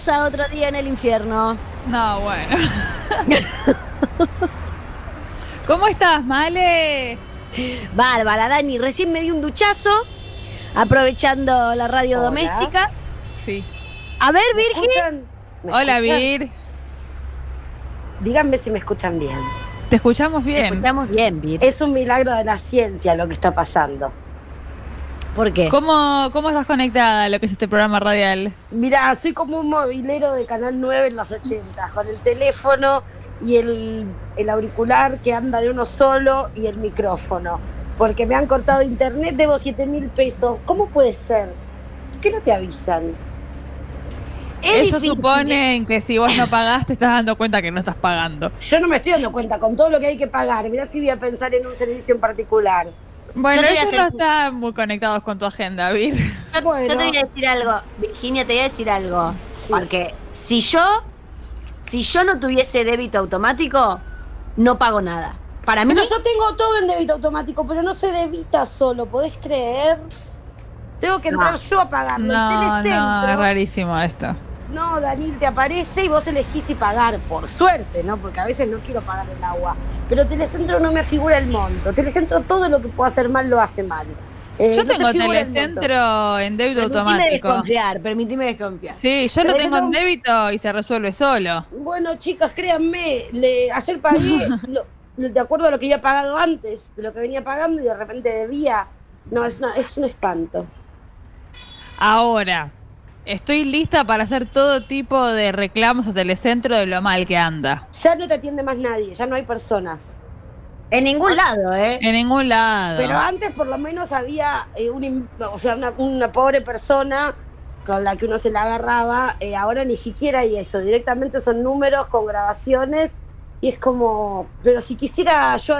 Buenas tardes, bienvenidos a otro día en el infierno. No, bueno. ¿Cómo estás, Male? Bárbara, Dani, recién me di un duchazo, aprovechando la radio Hola. doméstica. Sí. A ver, ¿Me Virgen. Hola, escuchan? Vir. Díganme si me escuchan bien. Te escuchamos Te bien. escuchamos bien, Vir. Es un milagro de la ciencia lo que está pasando. ¿Por qué? ¿Cómo, ¿Cómo estás conectada a lo que es este programa radial? Mirá, soy como un movilero de Canal 9 en los 80, con el teléfono y el, el auricular que anda de uno solo y el micrófono. Porque me han cortado internet, debo 7 mil pesos. ¿Cómo puede ser? ¿Por qué no te avisan? Es Ellos difícil. suponen que si vos no pagás te estás dando cuenta que no estás pagando. Yo no me estoy dando cuenta con todo lo que hay que pagar. Mirá si voy a pensar en un servicio en particular. Bueno, ellos hacer- no están muy conectados con tu agenda, Vir. Yo, Bueno. yo te voy a decir algo, Virginia, te voy a decir algo. Sí. Porque si yo, si yo no tuviese débito automático, no pago nada. Para mí, Pero yo tengo todo en débito automático, pero no se debita solo, ¿podés creer? Tengo que entrar No. yo a pagarlo. No, no, es rarísimo esto. No, Daniel, te aparece y vos elegís si pagar, por suerte, ¿no? Porque a veces no quiero pagar el agua. Pero Telecentro no me figura el monto. Telecentro todo lo que puedo hacer mal lo hace mal. Eh, Yo no tengo telecentro en débito permitime automático. desconfiar, permitime desconfiar. Sí, yo lo tengo en débito y se resuelve solo. Bueno, chicas, créanme, le, ayer pagué lo- de acuerdo a lo que había pagado antes, de lo que venía pagando y de repente debía. No, es, una- es un espanto. Ahora, estoy lista para hacer todo tipo de reclamos a Telecentro de lo mal que anda. Ya no te atiende más nadie, ya no hay personas. En ningún lado, ¿eh? En ningún lado. Pero antes por lo menos había eh, un o sea, una, una pobre persona con la que uno se la agarraba. eh, ahora ni siquiera hay eso. Directamente son números con grabaciones y es como, pero si quisiera yo,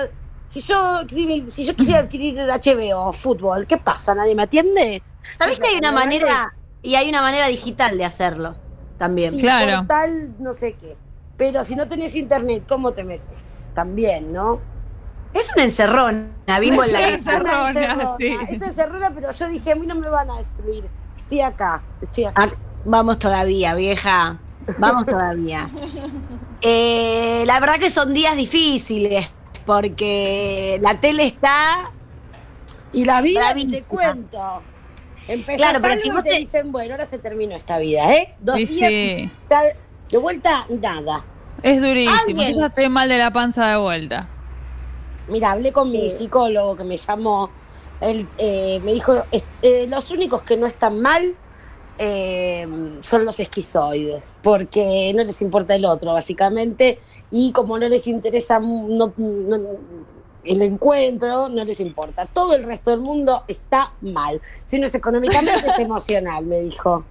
si yo, si, si yo quisiera adquirir HBO, fútbol, ¿qué pasa? ¿Nadie me atiende? ¿Sabés que hay una manera y hay una manera digital de hacerlo también? Sí, Claro. portal, no sé qué. Pero si no tenés internet, ¿cómo te metes? También, ¿no? Es un encerrón, bimbo en la Es encerrona, Una encerrona, sí. Esta encerrona, pero yo dije, a mí no me van a destruir. Estoy acá, estoy acá. Ah, vamos todavía, vieja. Vamos todavía. Eh, la verdad que son días difíciles porque la tele está. Y la vida, te cuento. Empezás Claro, pero algo si y vos te te- dicen, bueno, ahora se terminó esta vida, ¿eh? Dos Sí, días sí. y está de vuelta, nada. Es durísimo. Alguien. Yo ya estoy mal de la panza de vuelta. Mira, hablé con mi psicólogo que me llamó. Él eh, me dijo, "Es- eh, los únicos que no están mal eh, son los esquizoides, porque no les importa el otro, básicamente, y como no les interesa no- no- el encuentro, no les importa. Todo el resto del mundo está mal. Si no es económicamente, es emocional, me dijo.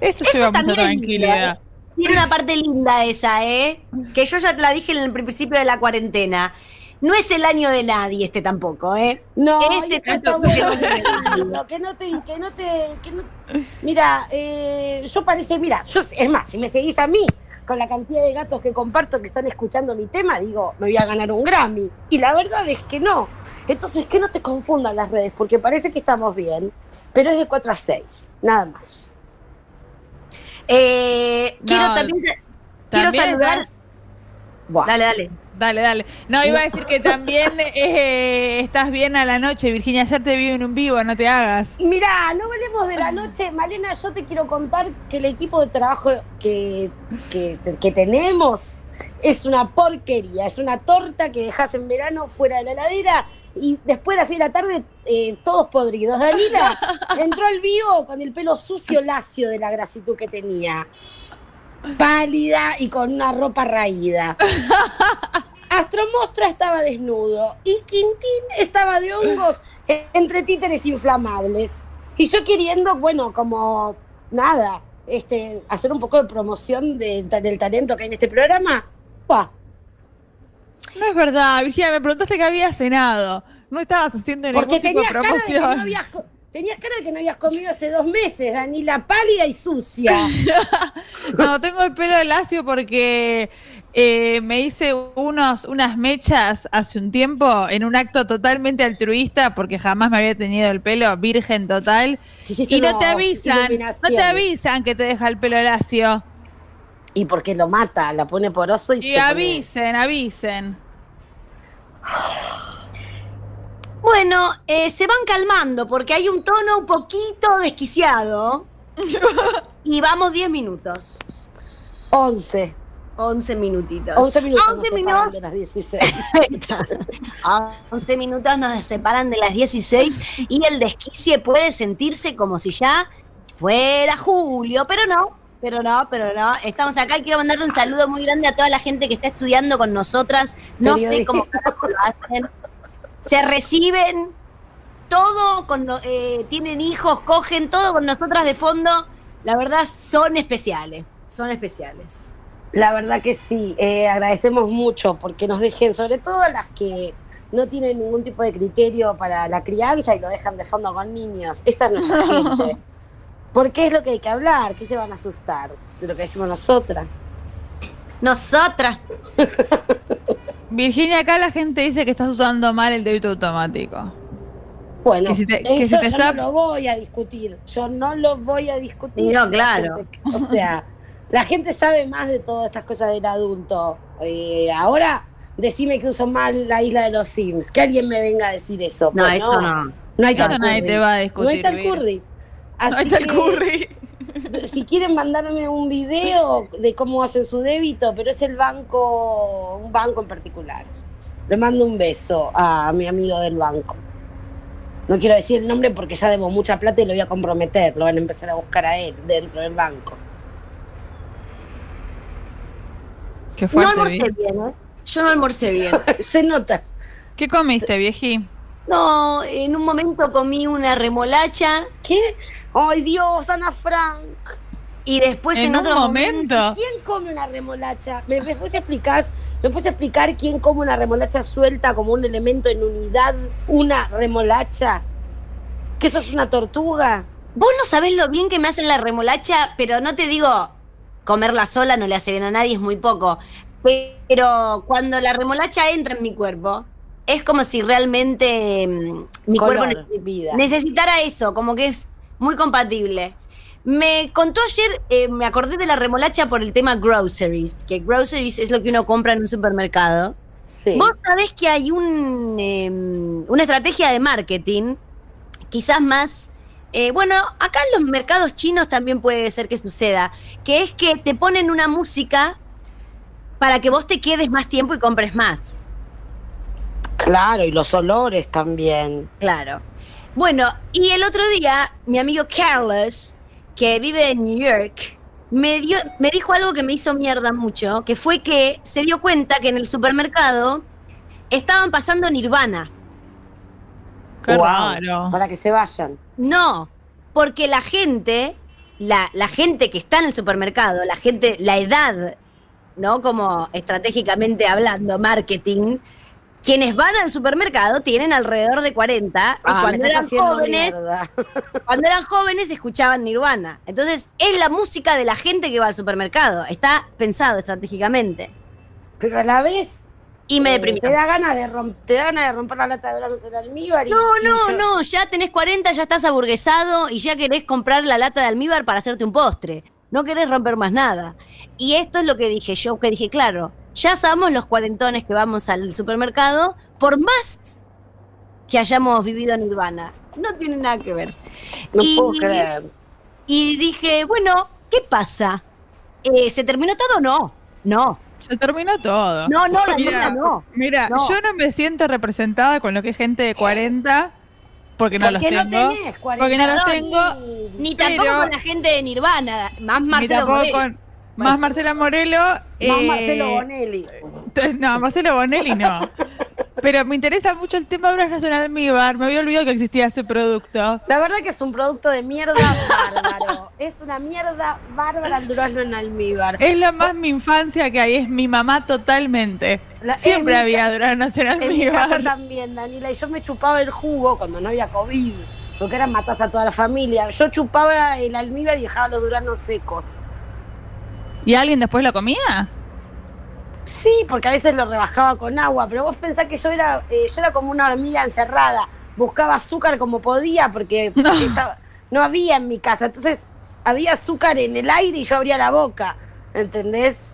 Esto Eso lleva mucha tranquilidad. Tiene una parte linda esa, ¿eh? Que yo ya te la dije en el principio de la cuarentena. No es el año de nadie este tampoco, ¿eh? No, Este esto es está otro que bueno no que no te, que no te, que no- mira, eh, yo parece, mira, yo, es más, si me seguís a mí, con la cantidad de gatos que comparto que están escuchando mi tema, digo, me voy a ganar un Grammy. Y la verdad es que no. Entonces, que no te confundan las redes, porque parece que estamos bien, pero es de 4 a 6, nada más. Eh, quiero también. Quiero saludar. estás-. Dale, dale. Dale, dale. No, iba a decir que también eh, estás bien a la noche, Virginia. Ayer te vi en un vivo, no te hagas. Mirá, no hablemos de la noche. Malena, yo te quiero contar que el equipo de trabajo que, que, que tenemos es una porquería. Es una torta que dejas en verano fuera de la heladera y después de las seis de la tarde eh, todos podridos. Danila entró al vivo con el pelo sucio, lacio de la grasitud que tenía. Pálida y con una ropa raída. Astromostra estaba desnudo y Quintín estaba de hongos entre títeres inflamables. Y yo queriendo, bueno, como nada, este, hacer un poco de promoción de- del talento que hay en este programa. ¡Buah! No es verdad, Virginia, me preguntaste que había cenado. No estabas haciendo ningún Porque tipo de tenías cara, de que no promoción. habías, tenías cara de que no habías comido hace dos meses, Danila, pálida y sucia. No, tengo el pelo lacio porque eh, me hice unos, unas mechas hace un tiempo en un acto totalmente altruista porque jamás me había tenido el pelo virgen total. Y no te avisan, no te avisan que te deja el pelo lacio. Y porque lo mata, la pone poroso y, Y se pone- avisen, avisen. Bueno, eh, se van calmando porque hay un tono un poquito desquiciado. y vamos 10 minutos. 11. 11 minutitos. 11 minutos 11 nos separan minutos. de las 16. 11 minutos nos separan de las 16 y el desquicie puede sentirse como si ya fuera julio, pero no, pero no, pero no. Estamos acá y quiero mandarle un saludo muy grande a toda la gente que está estudiando con nosotras. No sé cómo lo hacen. Se reciben todo, con, eh, tienen hijos, cogen todo con nosotras de fondo. La verdad son especiales, son especiales. La verdad que sí, eh, agradecemos mucho porque nos dejen, sobre todo a las que no tienen ningún tipo de criterio para la crianza y lo dejan de fondo con niños. Esa es nuestra gente. Porque es lo que hay que hablar, ¿qué se van a asustar? De lo que decimos nosotras. Nosotras. Virginia, acá la gente dice que estás usando mal el débito automático. Bueno, Que si te- que eso si te yo está- no lo voy a discutir. Yo no lo voy a discutir. No, claro. O sea, la gente sabe más de todas estas cosas del adulto. Eh, ahora, decime que uso mal la isla de los Sims. Que alguien me venga a decir eso. No, Pues eso no. No hay Eso tal nadie curry. te va a discutir. No hay tal curry. No Así está el que, curry. Si quieren mandarme un video de cómo hacen su débito, pero es el banco, un banco en particular. Le mando un beso a mi amigo del banco. No quiero decir el nombre porque ya debo mucha plata y lo voy a comprometer. Lo van a empezar a buscar a él dentro del banco. Qué No almorcé Vir. bien, ¿eh? Yo no almorcé bien. Se nota. ¿Qué comiste, viejí? No, en un momento comí una remolacha ¿Qué? ¡Ay, Dios, Ana Frank! y después en, otro momento. ¿Quién come una remolacha? ¿Me, me puedes explicar, ¿Me puedes explicar quién come una remolacha suelta como un elemento en unidad? ¿Una remolacha? ¿Que eso es una tortuga? Vos no sabés lo bien que me hacen la remolacha, pero no te digo comerla sola no le hace bien a nadie, es muy poco. Pero cuando la remolacha entra en mi cuerpo, es como si realmente mm, mi Color, cuerpo necesitara eso, como que es muy compatible. Me contó ayer, eh, me acordé de la remolacha por el tema groceries, que groceries es lo que uno compra en un supermercado. Sí. Vos sabés que hay un, eh, una estrategia de marketing, quizás más. Eh, bueno, acá en los mercados chinos también puede ser que suceda, que es que te ponen una música para que vos te quedes más tiempo y compres más. Claro, y los olores también. Claro. Bueno, y el otro día, mi amigo Carlos, que vive en New York, me, dio, me dijo algo que me hizo mierda mucho, que fue que se dio cuenta que en el supermercado estaban pasando Nirvana. Qué Wow, raro. Para que se vayan. No, porque la gente, la, la gente que está en el supermercado, la gente, la edad, ¿no? Como estratégicamente hablando, marketing, quienes van al supermercado tienen alrededor de 40 y Ah, me cuando eran jóvenes, mierda. cuando eran jóvenes escuchaban Nirvana. Entonces, es la música de la gente que va al supermercado, está pensado estratégicamente. Pero a la vez. Y me eh, deprimió. Te da ganas de romper, te da ganas de romper la lata de granos en almíbar. y- No, y no, yo- no, ya tenés 40, ya estás aburguesado y ya querés comprar la lata de almíbar para hacerte un postre. No querés romper más nada. Y esto es lo que dije yo, que dije, claro, ya somos los cuarentones que vamos al supermercado, por más que hayamos vivido en Urbana. No tiene nada que ver. No y, puedo creer. y dije, bueno, ¿qué pasa? Eh, ¿Se terminó todo? No, no, Se terminó todo. no, no, Mira, no. Mira, No. yo no me siento representada con lo que es gente de 40 porque no los tengo. no tenés 40 porque no los tengo. Ni Pero- tampoco con la gente de Nirvana, más ni Marcelo Moreno. con más Marcela Morelo. Más eh, Marcelo Bonelli. No, Marcelo Bonelli no. Pero me interesa mucho el tema de Obras Nacional Almíbar. Me había olvidado que existía ese producto. La verdad que es un producto de mierda bárbaro. es una mierda bárbara el durazno en almíbar. Es lo más mi infancia que hay, es mi mamá totalmente. La- Siempre en mi había Durazno En mi casa Almíbar. también, Daniela, y yo me chupaba el jugo cuando no había COVID, porque eran matas a toda la familia. Yo chupaba el almíbar y dejaba los duranos secos. ¿Y alguien después lo comía? Sí, porque a veces lo rebajaba con agua, pero vos pensás que yo era, eh, yo era como una hormiga encerrada. Buscaba azúcar como podía porque No. estaba- no había en mi casa. Entonces había azúcar en el aire y yo abría la boca, ¿entendés?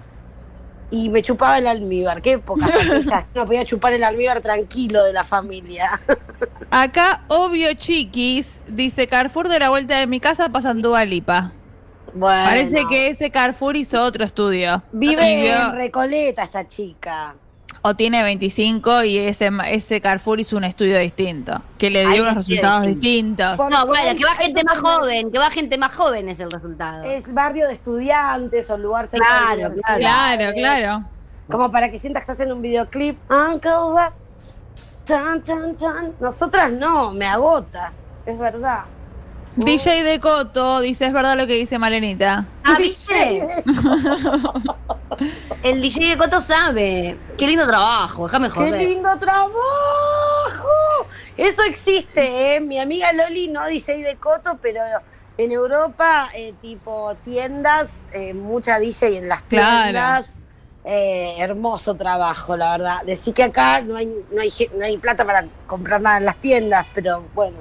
Y me chupaba el almíbar. Qué poca salchicha. No podía chupar el almíbar tranquilo de la familia. Acá, obvio chiquis, dice Carrefour de la vuelta de mi casa pasan Dua Lipa. Bueno, Parece que ese Carrefour hizo otro estudio. vive en Recoleta esta chica. o tiene 25 y ese, ese Carrefour hizo un estudio distinto, que le dio Ay, unos resultados distinto. distintos. No, bueno, que va gente más joven, que va gente más joven es el resultado. Es barrio de estudiantes o lugar Claro, universidades. Claro, claro. Como para que sientas que estás en un videoclip. Uncle tan, tan, tan. Nosotras no, me agota. Es verdad. DJ de Coto dice, es verdad lo que dice Malenita. Ah, ¿viste? El DJ de Coto sabe. Qué lindo trabajo, déjame ¡Qué joder. lindo trabajo! Eso existe, ¿eh? Mi amiga Loli no DJ de Coto, pero en Europa, eh, tipo tiendas, eh, mucha DJ en las Claro. tiendas. Eh, hermoso trabajo, la verdad. Decir que acá no hay, no, hay, no hay plata para comprar nada en las tiendas, pero bueno.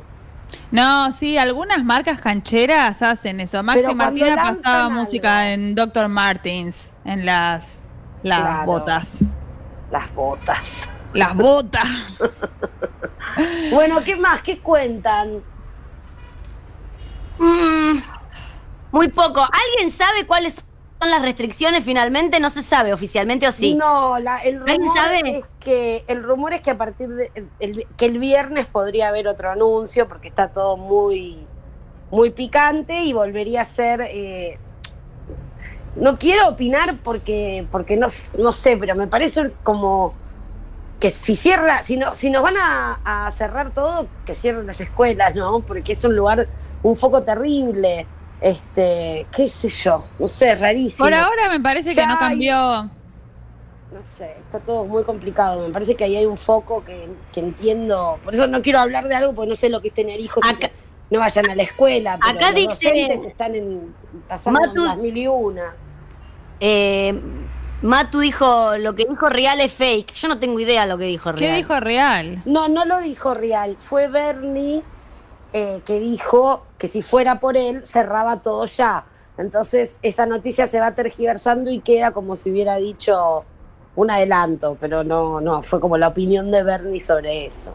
No, sí, algunas marcas cancheras hacen eso. Maxi Martina pasaba algo. música en Dr. Martins, en las, las Claro. botas. Las botas. Las botas. Bueno, ¿qué más? ¿Qué cuentan? Mm, muy poco. ¿Alguien sabe cuáles son las restricciones finalmente? No se sabe oficialmente o sí. No, la- el ¿Alguien rumor sabe? es que el rumor es que a partir de el- que el viernes podría haber otro anuncio porque está todo muy muy picante y volvería a ser eh, no quiero opinar porque porque no, no sé, pero me parece como que si cierra, si no, si nos van a, a cerrar todo, que cierren las escuelas, ¿no? Porque es un lugar, un foco terrible. Este, qué sé yo, no sé, rarísimo. Por ahora me parece Ya que no hay- cambió. No sé, está todo muy complicado. Me parece que ahí hay un foco que, que entiendo. Por eso no quiero hablar de algo porque no sé lo que es tener hijos y Acá- que no vayan a la escuela. Pero Acá los dice- docentes están en, pasando Matu- y una. Eh, Matu dijo, lo que dijo Real es fake. Yo no tengo idea lo que dijo Real. ¿Qué dijo Real? No, no lo dijo Real. Fue Bernie eh, que dijo que si fuera por él, cerraba todo ya. Entonces, esa noticia se va tergiversando y queda como si hubiera dicho un adelanto, pero no, no, fue como la opinión de Bernie sobre eso.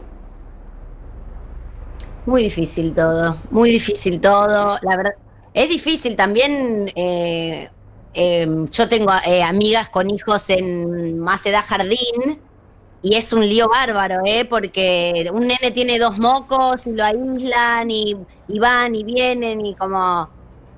Muy difícil todo, muy difícil todo. La verdad, es difícil también. eh, eh, yo tengo amigas con hijos en más edad jardín y es un lío bárbaro, ¿eh? Porque un nene tiene dos mocos y lo aíslan y, y van y vienen y como.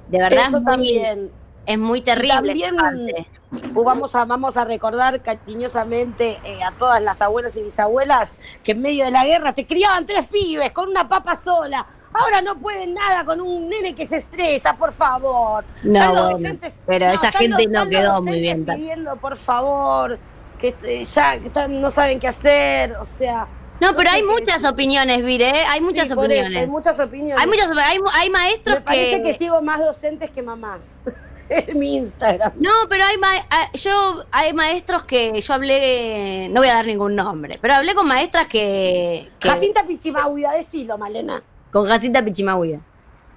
De verdad Eso es muy, también. es muy terrible. también-. Uh, Vamos a, vamos a recordar cariñosamente eh, a todas las abuelas y bisabuelas que en medio de la guerra te criaban tres pibes con una papa sola. Ahora no pueden nada con un nene que se estresa, por favor. No, bueno, pero esa gente los- no quedó muy bien. pidiendo, por favor, que este, ya que están- no saben qué hacer, o sea. No, pero sé hay muchas opiniones, Vire, ¿eh? hay muchas sí, opiniones. hay muchas opiniones. Hay muchas hay, hay maestros Me parece que, que sigo más docentes que mamás en mi Instagram. No, pero hay ma- ah, yo hay maestros que yo hablé, no voy a dar ningún nombre, pero hablé con maestras que, que- Jacinta Pichimahuida, decilo, Malena. con Jacinta Pichimahuida.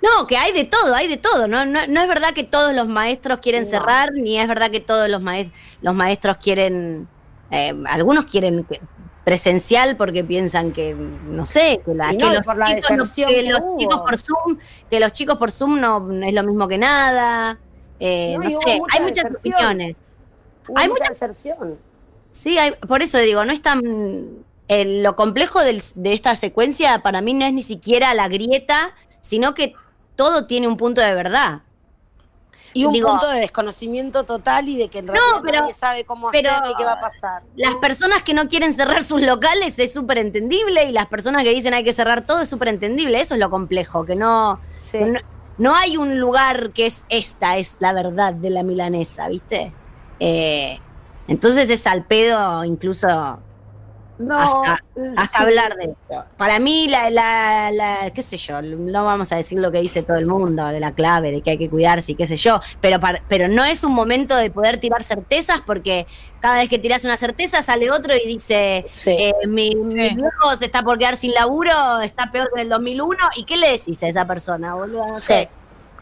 No, que hay de todo, hay de todo. No, no, no es verdad que todos los maestros quieren No. cerrar, ni es verdad que todos los, maes- los maestros quieren, eh, algunos quieren que- presencial porque piensan que, no sé, que, la- que los, la chicos, no- que los chicos por Zoom, que los chicos por Zoom no es lo mismo que nada. Eh, No, sé, mucha hay muchas deserción. opiniones. Hubo Hay mucha deserción. Sí, hay- por eso digo, no es tan... el- lo complejo del- de esta secuencia para mí no es ni siquiera la grieta, sino que todo tiene un punto de verdad. Y un Digo- punto de desconocimiento total y de que en realidad pero- nadie sabe cómo pero- hacer ni qué va a pasar. Las personas que no quieren cerrar sus locales es súper entendible y las personas que dicen hay que cerrar todo es súper entendible. Eso es lo complejo, que no, Sí. que no, no hay un lugar que es esta, es la verdad de la milanesa, ¿viste? Eh, entonces es al pedo incluso No, hasta, hasta sí, hablar de eso. Para mí, la, la, la- qué sé yo, no vamos a decir lo que dice todo el mundo, de la clave, de que hay que cuidarse y qué sé yo, pero, par- pero no es un momento de poder tirar certezas porque cada vez que tiras una certeza sale otro y dice, Sí. eh, mi, mi Sí. viejo se está por quedar sin laburo, está peor que en el 2001, ¿y qué le decís a esa persona, boludo? No sé.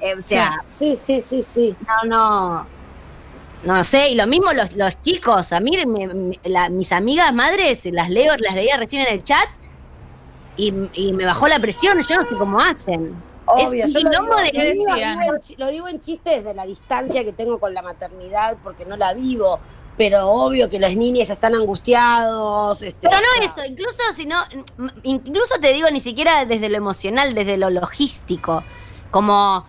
Eh, o sea, Sí, sí, sí, sí. no, no. No sé, y lo mismo los, los chicos. A mí, me- me- la- mis amigas madres, las leo, las leía recién en el chat y, y me bajó la presión. Yo no sé cómo hacen. Obvio, Es yo un lo quilombo digo, de- lo ¿Qué digo- lo digo en chi- lo digo en chiste desde la distancia que tengo con la maternidad porque no la vivo, pero obvio que los niños están angustiados. este, Pero no eso, incluso si no, mm, incluso te digo ni siquiera desde lo emocional, desde lo logístico. Como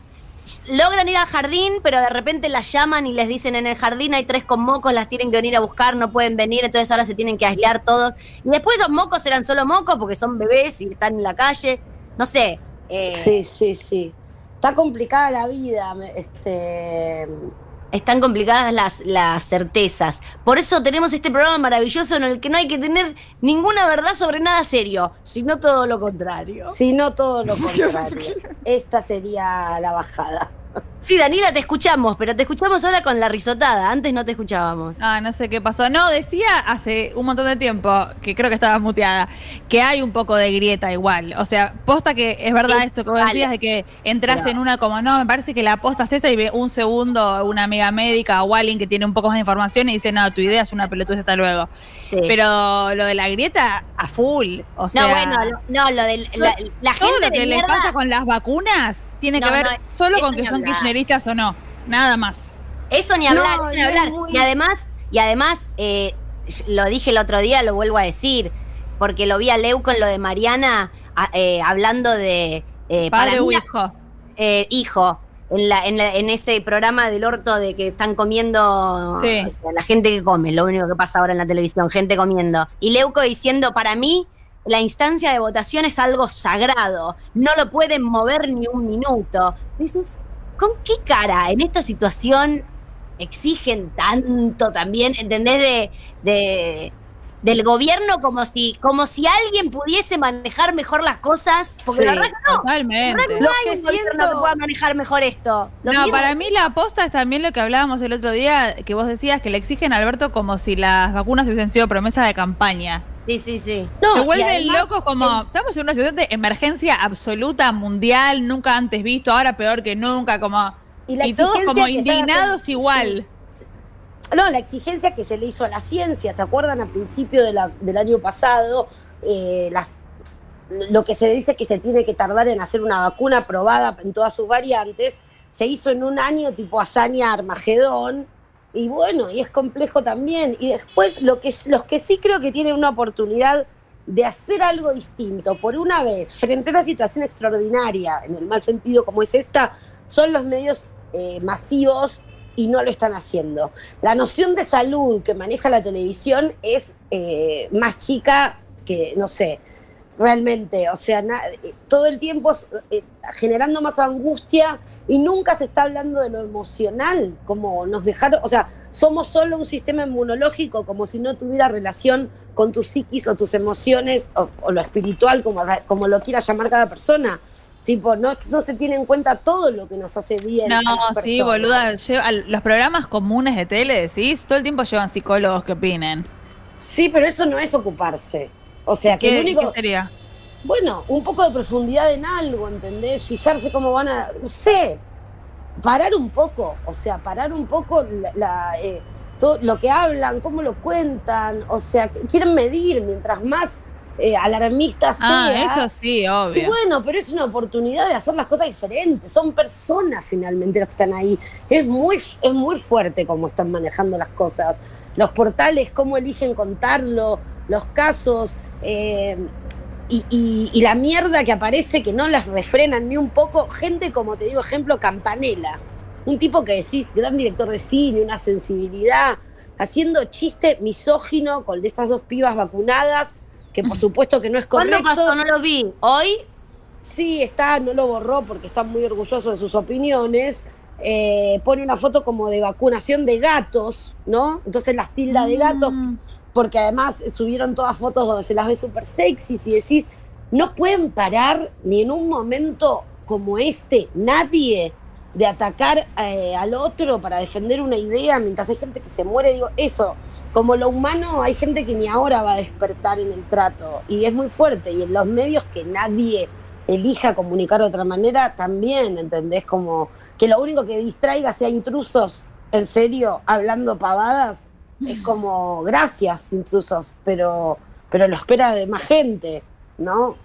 logran ir al jardín, pero de repente las llaman y les dicen en el jardín hay tres con mocos, las tienen que venir a buscar, no pueden venir, entonces ahora se tienen que aislar todos. Y después esos mocos eran solo mocos porque son bebés y están en la calle. No sé. eh, Sí, sí, sí. Está complicada la vida. Este, Están complicadas las, las certezas. Por eso tenemos este programa maravilloso en el que no hay que tener ninguna verdad sobre nada serio, sino todo lo contrario. si no todo lo contrario. Esta sería la bajada. Sí, Daniela, te escuchamos, pero te escuchamos ahora con la risotada. Antes no te escuchábamos. Ah, no sé qué pasó. No, decía hace un montón de tiempo, que creo que estaba muteada, que hay un poco de grieta igual. O sea, posta que es verdad Sí, esto que vos vale. decías de que entras Pero- en una como, no, me parece que la posta es esta y ve un segundo una amiga médica o alguien que tiene un poco más de información y dice, no, tu idea es una pelotudez, hasta luego. Sí. Pero lo de la grieta, a full. O sea, no, bueno, lo- no, lo del. La, la todo gente lo que de le mierda- pasa con las vacunas tiene No, que ver no, solo con que son hablar. kirchneristas o no. Nada más. Eso ni hablar, No, eso ni hablar. muy- Y además, y además, eh, lo dije el otro día, lo vuelvo a decir, porque lo vi a Leu con lo de Mariana a- eh, hablando de. eh, para Padre o hijo. eh, hijo, en, la, en, la- en ese programa del orto de que están comiendo Sí. la gente que come, lo único que pasa ahora en la televisión, gente comiendo. Y Leuco diciendo, para mí, la instancia de votación es algo sagrado, no lo pueden mover ni un minuto. Dices, ¿con qué cara en esta situación exigen tanto también, ¿entendés? De, de- del gobierno como si, como si alguien pudiese manejar mejor las cosas. Porque Sí. la verdad que no. Totalmente. No Lo hay que un gobierno siento- que pueda manejar mejor esto. Lo No, siento. para mí la aposta es también lo que hablábamos el otro día, que vos decías que le exigen a Alberto como si las vacunas hubiesen sido promesa de campaña. Sí, sí, sí. No, Se vuelven además, locos como, estamos en una situación de emergencia absoluta, mundial, nunca antes visto, ahora peor que nunca, como... Y, todos como indignados igual. No, la exigencia que se le hizo a la ciencia, ¿se acuerdan? A principio de la- del año pasado, eh, las, lo que se dice que se tiene que tardar en hacer una vacuna aprobada en todas sus variantes, se hizo en un año tipo hazaña Armagedón, y bueno, y es complejo también. Y después, lo que, los que sí creo que tienen una oportunidad de hacer algo distinto, por una vez, frente a una situación extraordinaria, en el mal sentido como es esta, son los medios eh, masivos y no lo están haciendo. La noción de salud que maneja la televisión es eh, más chica que, no sé, realmente, o sea, na- eh, todo el tiempo eh, generando más angustia y nunca se está hablando de lo emocional, como nos dejaron, o sea, somos solo un sistema inmunológico, como si no tuviera relación con tu psiquis o tus emociones o, o lo espiritual, como, como lo quiera llamar cada persona. Tipo, no, no se tiene en cuenta todo lo que nos hace bien. No, sí, boluda, lleva- los programas comunes de tele, decís, todo el tiempo llevan psicólogos que opinen. Sí, pero eso no es ocuparse. O sea, que ¿Qué, el único, qué sería? bueno, un poco de profundidad en algo, ¿entendés? Fijarse cómo van a, no sé, parar un poco, o sea, parar un poco la, la, eh, todo lo que hablan, cómo lo cuentan, o sea, quieren medir mientras más eh, alarmistas Ah, sea. eso sí, Y obvio. bueno, pero es una oportunidad de hacer las cosas diferentes. Son personas finalmente los que están ahí. Es muy, es muy fuerte cómo están manejando las cosas. Los portales, cómo eligen contarlo, los casos. Eh, y, y- y la mierda que aparece que no las refrenan ni un poco. Gente como te digo, ejemplo, Campanella. Un tipo que decís, gran director de cine, una sensibilidad, haciendo chiste misógino con estas dos pibas vacunadas, que por supuesto que no es correcto. ¿Cuándo pasó? No lo vi. ¿Hoy? Sí, está, no lo borró porque está muy orgulloso de sus opiniones. Eh, pone una foto como de vacunación de gatos, ¿no? Entonces las tilda de gatos Mm. Porque además subieron todas fotos donde se las ve súper sexy y decís, no pueden parar ni en un momento como este, nadie, de atacar eh, al otro para defender una idea mientras hay gente que se muere. Digo, eso, como lo humano, hay gente que ni ahora va a despertar en el trato y es muy fuerte. Y en los medios que nadie elija comunicar de otra manera, también, ¿entendés? Como que lo único que distraiga sea intrusos, en serio, hablando pavadas, es como, gracias, intrusos, pero, pero lo espera de más gente, ¿no?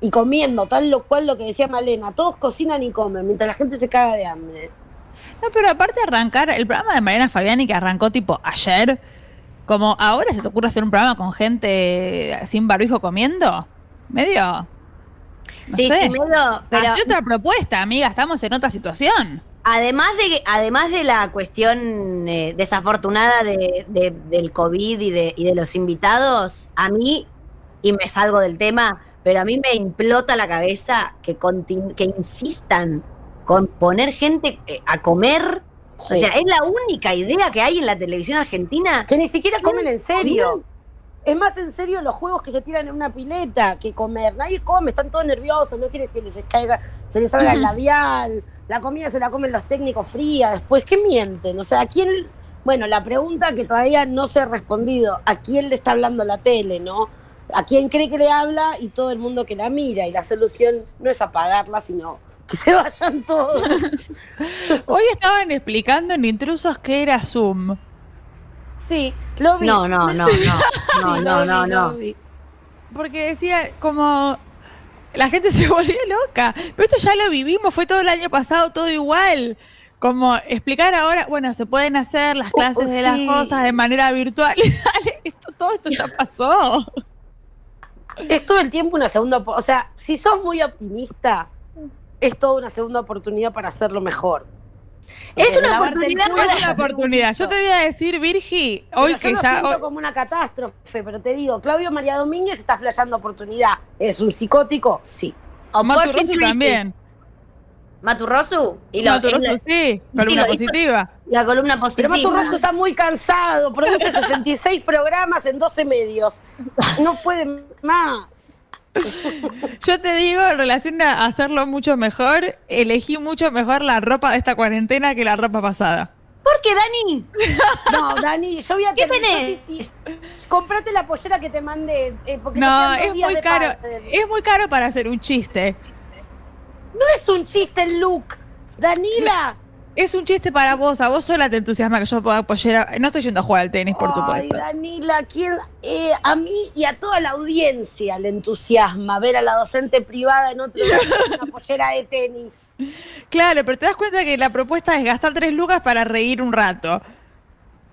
Y comiendo, tal lo cual lo que decía Malena, todos cocinan y comen, mientras la gente se caga de hambre. No, pero aparte de arrancar, el programa de Mariana Fabiani que arrancó tipo ayer, como ahora se te ocurre hacer un programa con gente sin barbijo comiendo, medio. no sí, sé. sí, medio, pero Hacé otra propuesta, amiga, estamos en otra situación. Además de además de la cuestión eh, desafortunada de, de- del COVID y de, y de los invitados, a mí, y me salgo del tema, pero a mí me implota la cabeza que, que insistan con poner gente eh, a comer. O sea, es la única idea que hay en la televisión argentina. que ni siquiera comen en serio. Es más en serio los juegos que se tiran en una pileta que comer. Nadie come, están todos nerviosos, no quieren que les caiga, se les salga el labial. La comida se la comen los técnicos fría después. ¿Qué mienten? O sea, ¿a quién? Bueno, la pregunta que todavía no se ha respondido, ¿a quién le está hablando la tele, no? ¿A quién cree que le habla y todo el mundo que la mira? Y la solución no es apagarla, sino que se vayan todos. Hoy estaban explicando en Intrusos qué era Zoom. Sí, lo vi. No, no, no, no. No, Sí, no, no, vi, no. Porque decía como la gente se volvió loca. Pero esto ya lo vivimos, fue todo el año pasado, todo igual. Como explicar ahora, bueno, se pueden hacer las clases de las sí. cosas de manera virtual. Esto, todo esto ya pasó. Es todo el tiempo una segunda, o sea, si sos muy optimista, es toda una segunda oportunidad para hacerlo mejor. Es una oportunidad Es una oportunidad. Yo te voy a decir, Virgi, Pero hoy yo que lo ya. siento hoy- como una catástrofe, pero te digo, Claudio María Domínguez está flasheando oportunidad. ¿Es un psicótico? Sí. Maturroso también. Maturroso y lo- Maturroso, es la, sí, columna positiva. la columna Pero positiva. Maturroso está muy cansado, produce 66 programas en 12 medios. No puede más. Yo te digo, en relación a hacerlo mucho mejor, elegí mucho mejor la ropa de esta cuarentena que la ropa pasada. ¿Por qué, Dani? No, Dani, yo voy a ¿Qué tener- tenés? si- Comprate la pollera que te mandé. eh, porque No, es muy caro. Es muy caro para hacer un chiste. No es un chiste el look. Danila. Es un chiste para vos, a vos sola te entusiasma que yo pueda pollera. No estoy yendo a jugar al tenis, por Ay, supuesto. Danila, ¿quién, eh, a mí y a toda la audiencia le entusiasma ver a la docente privada en otro lugar con una pollera de tenis. Claro, pero te das cuenta que la propuesta es gastar tres lucas para reír un rato.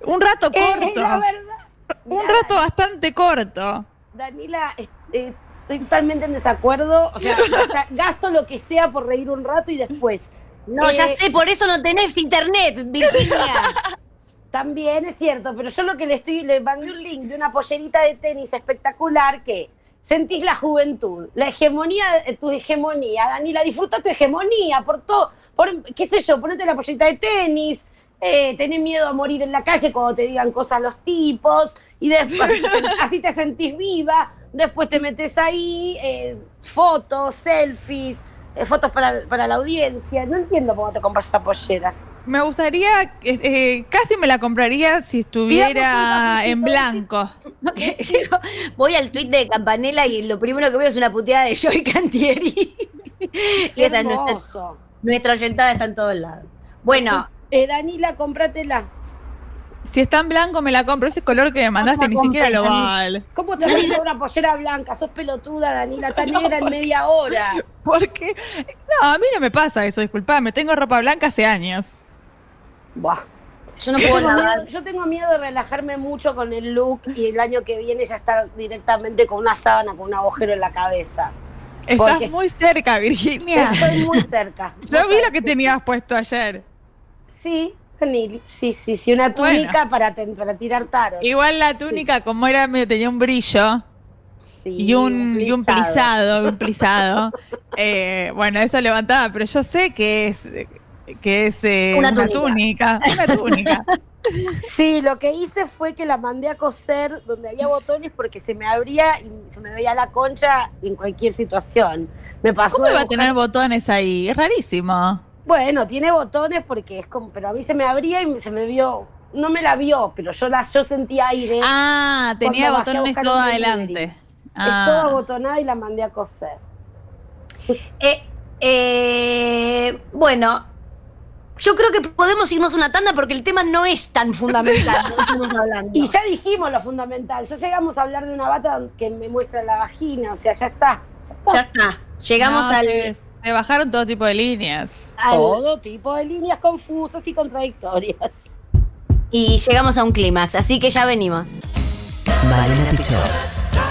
Un rato Eh, corto. la verdad. un Mira, rato bastante corto. Danila, eh, estoy totalmente en desacuerdo. O sea, gasto lo que sea por reír un rato y después. No, ya Eh, sé, por eso no tenés internet, Virginia. También es cierto, pero yo lo que le estoy, le mandé un link de una pollerita de tenis espectacular que sentís la juventud, la hegemonía, eh, tu hegemonía, Danila, disfruta tu hegemonía por todo, por, qué sé yo, ponete la pollerita de tenis, eh, tenés miedo a morir en la calle cuando te digan cosas los tipos, y después así te sentís viva, después te metes ahí, eh, fotos, selfies, eh, fotos para, para la audiencia, no entiendo cómo te compras esa pollera. Me gustaría, eh, eh, casi me la compraría si estuviera en blanco. Llego- voy al tweet de Campanella y lo primero que veo es una puteada de Joy Cantieri. y esa es nuestra, nuestra oyentada está en todos lados. Bueno, Eh, Danila, cómpratela. Si está en blanco me la compro. Ese color que me mandaste ni siquiera lo vale. ¿Cómo te vas a una pollera blanca? Sos pelotuda, Danila. Está No, negra en media hora. Porque, no, a mí no me pasa eso, disculpame. Tengo ropa blanca hace años. Buah. yo no puedo miedo, yo tengo miedo de relajarme mucho con el look y el año que viene ya estar directamente con una sábana, con un agujero en la cabeza. Estás Porque- muy cerca, Virginia. Estoy muy cerca. Yo vi lo que tenías puesto ayer. Sí, Sí, sí, sí. Una Bueno. túnica para, ten- para tirar taros. Igual la túnica, como era medio, tenía un brillo Sí, y un, y un plisado. un plisado. eh, bueno, eso levantaba, pero yo sé que es que es eh, Una una, túnica. túnica. Una túnica. Sí, lo que hice fue que la mandé a coser donde había botones porque se me abría y se me veía la concha en cualquier situación. Me pasó. ¿Cómo va a tener botones ahí? Es rarísimo. Bueno, tiene botones porque es como, pero a mí se me abría y se me vio, no me la vio, pero yo la, yo sentí aire. Ah, tenía botones todo adelante. Es Ah. toda abotonada y la mandé a coser. Eh, eh, bueno, yo creo que podemos irnos una tanda porque el tema no es tan fundamental. lo que estamos hablando. Y ya dijimos lo fundamental, ya llegamos a hablar de una bata que me muestra la vagina, o sea, ya está. Ya está. Llegamos No, al, se, bajaron todo tipo de líneas. Todo tipo de líneas confusas y contradictorias. y llegamos a un clímax, así que ya venimos. Malena Pichot,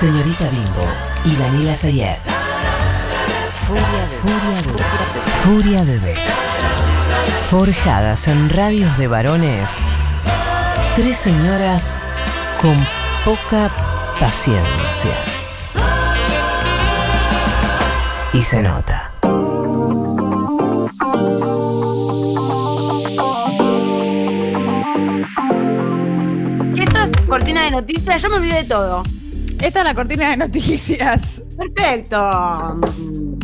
Señorita Bimbo y Daniela Sayed. Furia Bebé. Furia Bebé. Forjadas en radios de varones. Tres señoras con poca paciencia. Y se nota. Cortina de noticias, yo me olvidé de todo. Esta es la cortina de noticias. Perfecto.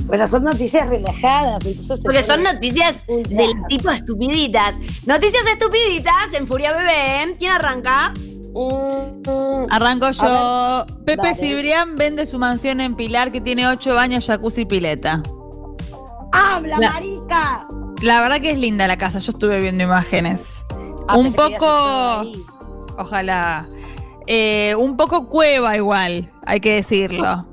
Pero son noticias relajadas, Porque son noticias del tipo estupiditas. Noticias estupiditas en Furia Bebé. ¿Quién arranca? Mm, Arranco yo. Pepe dale. Cibrián vende su mansión en Pilar que tiene ocho baños, jacuzzi y pileta. ¡Habla, La- marica! La verdad que es linda la casa, yo estuve viendo imágenes. Ah, un poco, ojalá, eh, un poco cueva igual, hay que decirlo.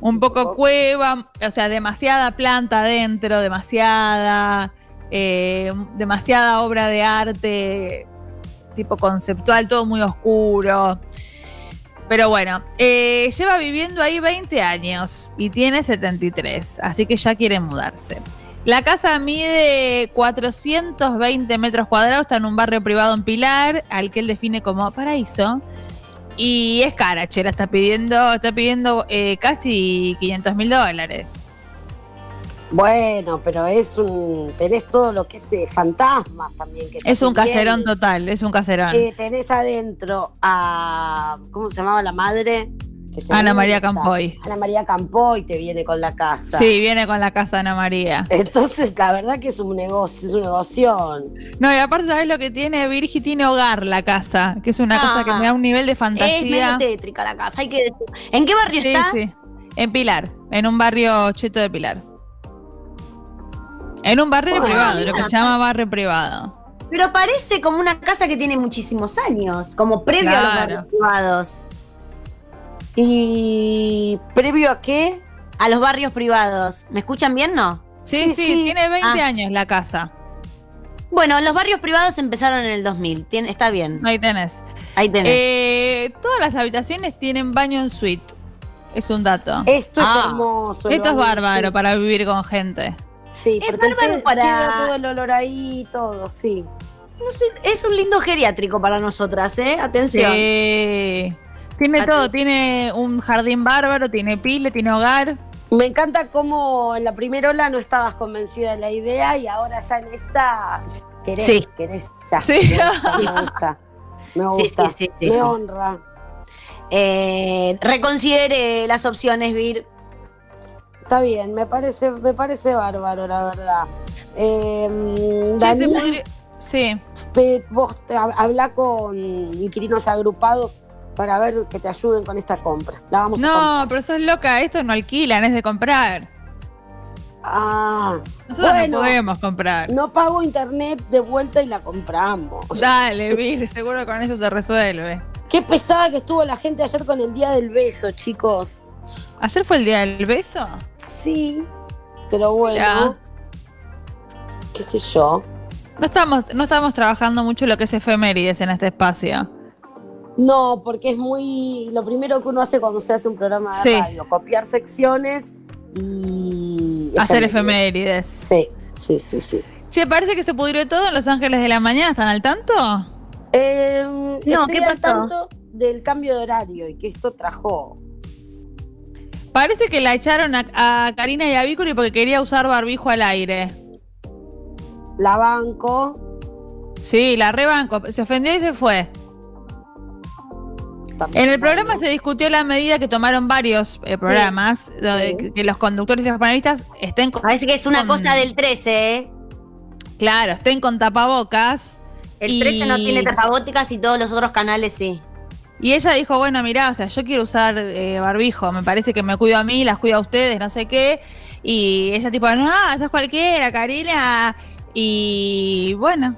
Un poco cueva, o sea, demasiada planta adentro, demasiada, eh, demasiada obra de arte, tipo conceptual, todo muy oscuro. Pero bueno, eh, lleva viviendo ahí 20 años y tiene 73, así que ya quiere mudarse. La casa mide 420 metros cuadrados, está en un barrio privado en Pilar, al que él define como paraíso. Y es cara, che, la está pidiendo, está pidiendo eh, casi 500 mil dólares. Bueno, pero es un. Tenés todo lo que es eh, fantasmas también. Que Es un caserón total, es un caserón. Eh, tenés adentro a. ¿Cómo se llamaba la madre? Que Ana María Campoy. Ana María Campoy te viene con la casa. Sí, viene con la casa Ana María. Entonces, la verdad que es un negocio, es un negocio. No, y aparte, ¿sabes lo que tiene? Virgi tiene hogar la casa, que es una Ah. casa que me da un nivel de Es medio fantasía. tétrica la casa. Hay que decir. ¿En qué barrio Sí, está? sí. En Pilar, en un barrio cheto de Pilar. En un barrio Bueno, privado, lo que se llama barrio privado. Pero parece como una casa que tiene muchísimos años, como previo a los barrios privados. ¿Y previo a qué? A los barrios privados. ¿Me escuchan bien, no? Sí, Sí, tiene 20 Ah. años la casa. Bueno, los barrios privados empezaron en el 2000. Tien- está bien. Ahí tenés. Ahí tenés. Eh, todas las habitaciones tienen baño en suite. Es un dato. Esto Ah. es hermoso. Esto es bárbaro sí. para vivir con gente. Sí, Es bárbaro para- queda todo el olor ahí y todo, sí. No sé, es un lindo geriátrico para nosotras, ¿eh? Atención. Sí. Tiene todo, tiene un jardín bárbaro, tiene pile, tiene hogar. Me encanta cómo en la primera ola no estabas convencida de la idea y ahora ya en esta querés, Sí. querés ya. Sí. Me gusta, me gusta. Me Sí, gusta. sí, sí, sí, me sí. honra. Eh, reconsidere las opciones, Vir. Está bien, me parece, me parece bárbaro, la verdad. Eh, Daniel, podría- Sí. vos habla con inquilinos agrupados para ver que te ayuden con esta compra. La vamos a comprar. No, pero sos loca, esto no alquilan, es de comprar. Ah, Nosotros Bueno. no podemos comprar. no pago internet de vuelta y la compramos. Dale, Vir, seguro que con eso se resuelve. Qué pesada que estuvo la gente ayer con el día del beso, chicos. ¿Ayer fue el día del beso? Sí, pero bueno. Ya. ¿Qué sé yo? No estamos, no estamos trabajando mucho lo que es efemérides en este espacio. No, porque es muy. Lo primero que uno hace cuando se hace un programa de Sí. radio, copiar secciones y. Hacer efemérides. Sí, sí, sí, sí. Che, parece que se pudrió todo en Los Ángeles de la Mañana. ¿Están al tanto? Eh, No, estoy ¿qué al pasó? tanto del cambio de horario y que esto trajo. Parece que la echaron a, a Karina y a Vícori porque quería usar barbijo al aire. La banco. Sí, la rebanco. Se ofendió y se fue. En el programa se discutió la medida que tomaron varios eh, programas, donde, Sí. que, que los conductores y los panelistas estén con, Parece que es una con- cosa del 13, ¿eh? claro, estén con tapabocas. El 13 no tiene tapabóticas y todos los otros canales sí. Y ella dijo, bueno, mirá, o sea, yo quiero usar eh, barbijo, me parece que me cuido a mí, las cuido a ustedes, no sé qué. Y ella tipo, no, eso es cualquiera, Karina. Y bueno.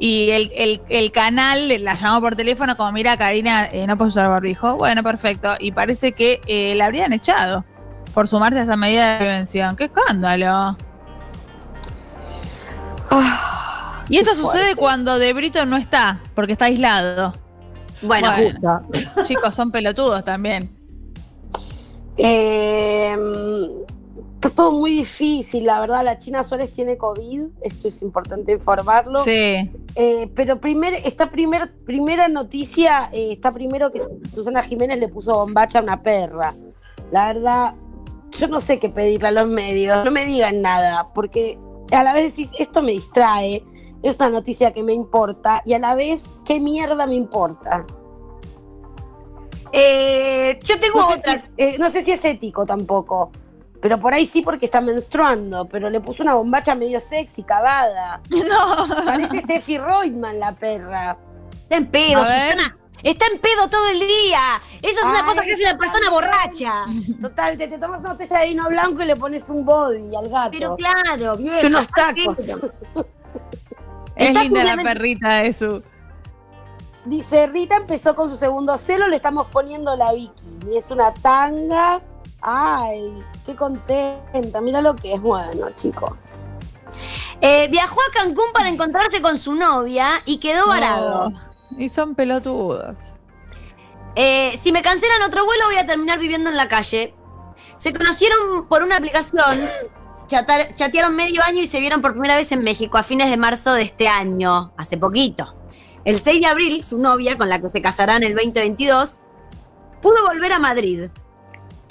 Y el, el- el canal la llamó por teléfono como, mira, Karina, eh, no puedes usar barbijo. Bueno, perfecto. Y parece que eh, la habrían echado por sumarse a esa medida de prevención. ¡Qué escándalo! Ah, Y esto sucede fuerte. cuando De Brito no está, porque está aislado. Bueno, Bueno. justo. Chicos, son pelotudos también. Eh, está todo muy difícil, la verdad. La China Suárez tiene COVID, esto es importante informarlo. Sí. Eh, pero primer, esta primer, primera noticia, eh, está primero que Susana Jiménez le puso bombacha a una perra. La verdad, yo no sé qué pedirle a los medios, no me digan nada, porque a la vez decís, esto me distrae, es una noticia que me importa, y a la vez, ¿qué mierda me importa? Eh, yo tengo No sé, si otra. es, no sé si es ético tampoco. Pero por ahí sí porque está menstruando, pero le puso una bombacha medio sexy, cavada. No. Parece Steffi Reutemann la perra. Está en pedo. Susana. Está en pedo todo el día. Eso es una cosa que hace una persona borracha. Total, te, te tomas una botella de vino blanco y le pones un body al gato. Pero claro, bien. Y unos tacos. Es Está linda la perrita de su. Dice, Rita empezó con su segundo celo, le estamos poniendo la bikini. Es una tanga. Ay, qué contenta. Mira lo que es bueno, chicos. Eh, viajó a Cancún para encontrarse con su novia y quedó varado. No. Y son pelotudos. Eh, si me cancelan otro vuelo, voy a terminar viviendo en la calle. Se conocieron por una aplicación, chatar- chatearon medio año y se vieron por primera vez en México a fines de marzo de este año, hace poquito. El 6 de abril, su novia, con la que se casarán el 2022, pudo volver a Madrid,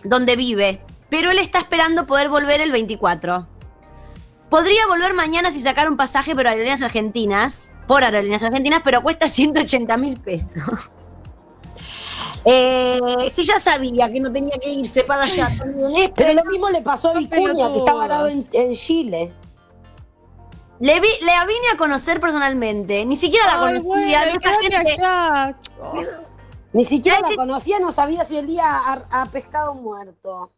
donde vive, pero él está esperando poder volver el 24. Podría volver mañana si sacar un pasaje por Aerolíneas Argentinas, por Aerolíneas Argentinas, pero cuesta 180 mil pesos. Eh, si ya sabía que no tenía que irse para allá también, Pero lo mismo le pasó a Vicuña, que está varado en, en Chile. le, vi, le vine a conocer personalmente, ni siquiera la Ay, conocía. bueno, de esa quédate gente- allá. Ni siquiera la conocía, no sabía si olía a, a pescado muerto.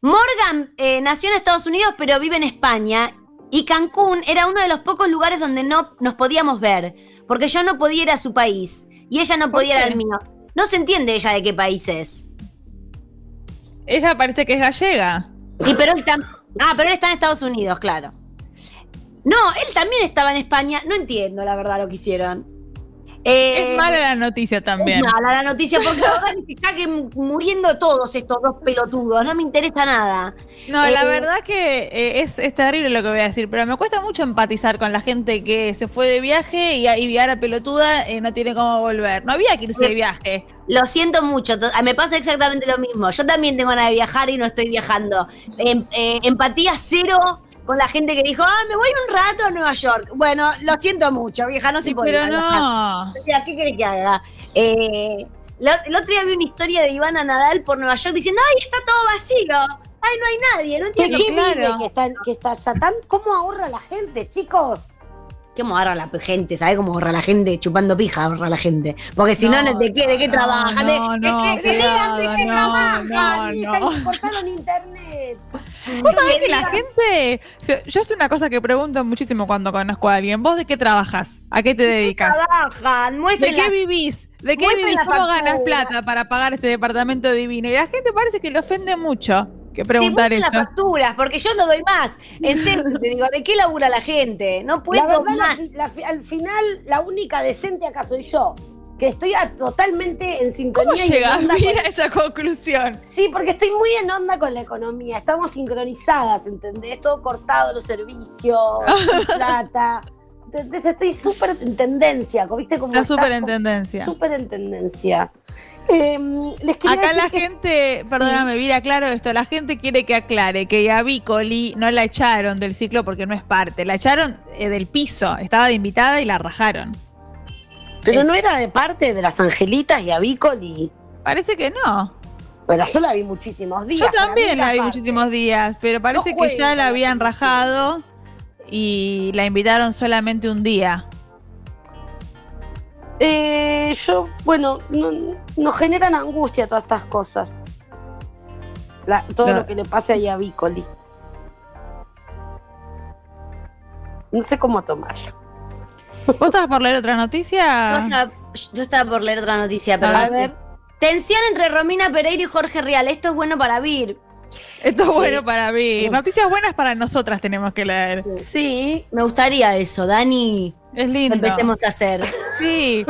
Morgan eh, nació en Estados Unidos, pero vive en España. Y Cancún era uno de los pocos lugares donde no nos podíamos ver, porque yo no podía ir a su país y ella no ¿Por podía ir al mío. No se entiende ella de qué país es. Ella parece que es gallega. Sí, pero él Ah, pero él está en Estados Unidos, claro. No, él también estaba en España. No entiendo la verdad lo que hicieron. Eh, Es mala la noticia también. Es mala la noticia porque ahora que se caguen muriendo todos estos dos pelotudos. No me interesa nada. No, la Eh, verdad que eh, es, es terrible lo que voy a decir, pero me cuesta mucho empatizar con la gente que se fue de viaje y, y viara pelotuda eh, no tiene cómo volver. No había que irse de viaje. Lo siento mucho, to- me pasa exactamente lo mismo. Yo también tengo ganas de viajar y no estoy viajando. Em- eh, empatía cero con la gente que dijo, ah, me voy un rato a Nueva York. Bueno, lo siento mucho, vieja, no se puede. pero no. ¿qué querés que haga? Eh, el otro día vi una historia de Ivana Nadal por Nueva York diciendo, ay, está todo vacío. Ay, no hay nadie, no ¿Qué, entiendo. qué claro. vive que está, que está allá? Tan, ¿Cómo ahorra la gente, chicos? ¿Cómo ahorra la gente? ¿Sabes cómo ahorra la gente? Chupando pija ahorra la gente. Porque si no, No, ¿de qué, de qué no, trabaja? ¿De- no, de no, qué- qué- cuidado, ¿De qué no, trabajan? no, no. Internet. Vos sabés que la gente. Yo, es una cosa que pregunto muchísimo cuando conozco a alguien. ¿Vos de qué trabajas? ¿A qué te dedicas? trabajan? ¿De qué vivís? ¿De qué vivís? ¿Cómo ganas plata para pagar este departamento divino? Y la gente parece que le ofende mucho que Sí, preguntar muestren eso. las facturas, porque yo no doy más. En serio, te digo, ¿de qué labura la gente? No puedo La verdad, más. la- al final, la única decente acá soy yo. Que estoy a- totalmente en sintonía. ¿Cómo llegas a esa conclusión? Sí, porque estoy muy en onda con la economía. Estamos sincronizadas, ¿entendés? Todo cortado, los servicios, la plata. ¿Entendés? Estoy súper en tendencia, ¿viste? Como súper en tendencia. Súper en tendencia. Em, les Acá la que- gente, perdóname, mira, claro esto, la gente quiere que aclare que a Bicoli no la echaron del ciclo porque no es parte, la echaron eh, del piso, estaba de invitada y la rajaron. Pero no era de parte de las Angelitas y Avicoli. Parece que no. Bueno, yo la vi muchísimos días. Yo también la vi parte. muchísimos días, pero parece No que ya la habían rajado y la invitaron solamente un día. Eh, yo, bueno, no- nos generan angustia todas estas cosas. La- todo lo que le pase ahí a Vicoli. No sé cómo tomarlo. ¿Vos estabas por leer otra noticia? yo estaba por leer otra noticia, pero A ver, Tensión entre Romina Pereira y Jorge Real. Esto es bueno para Vir. Esto es Sí. bueno para mí. Noticias buenas para nosotras tenemos que leer. sí, Me gustaría eso, Dani. Es Lo lindo. empecemos a hacer. Sí,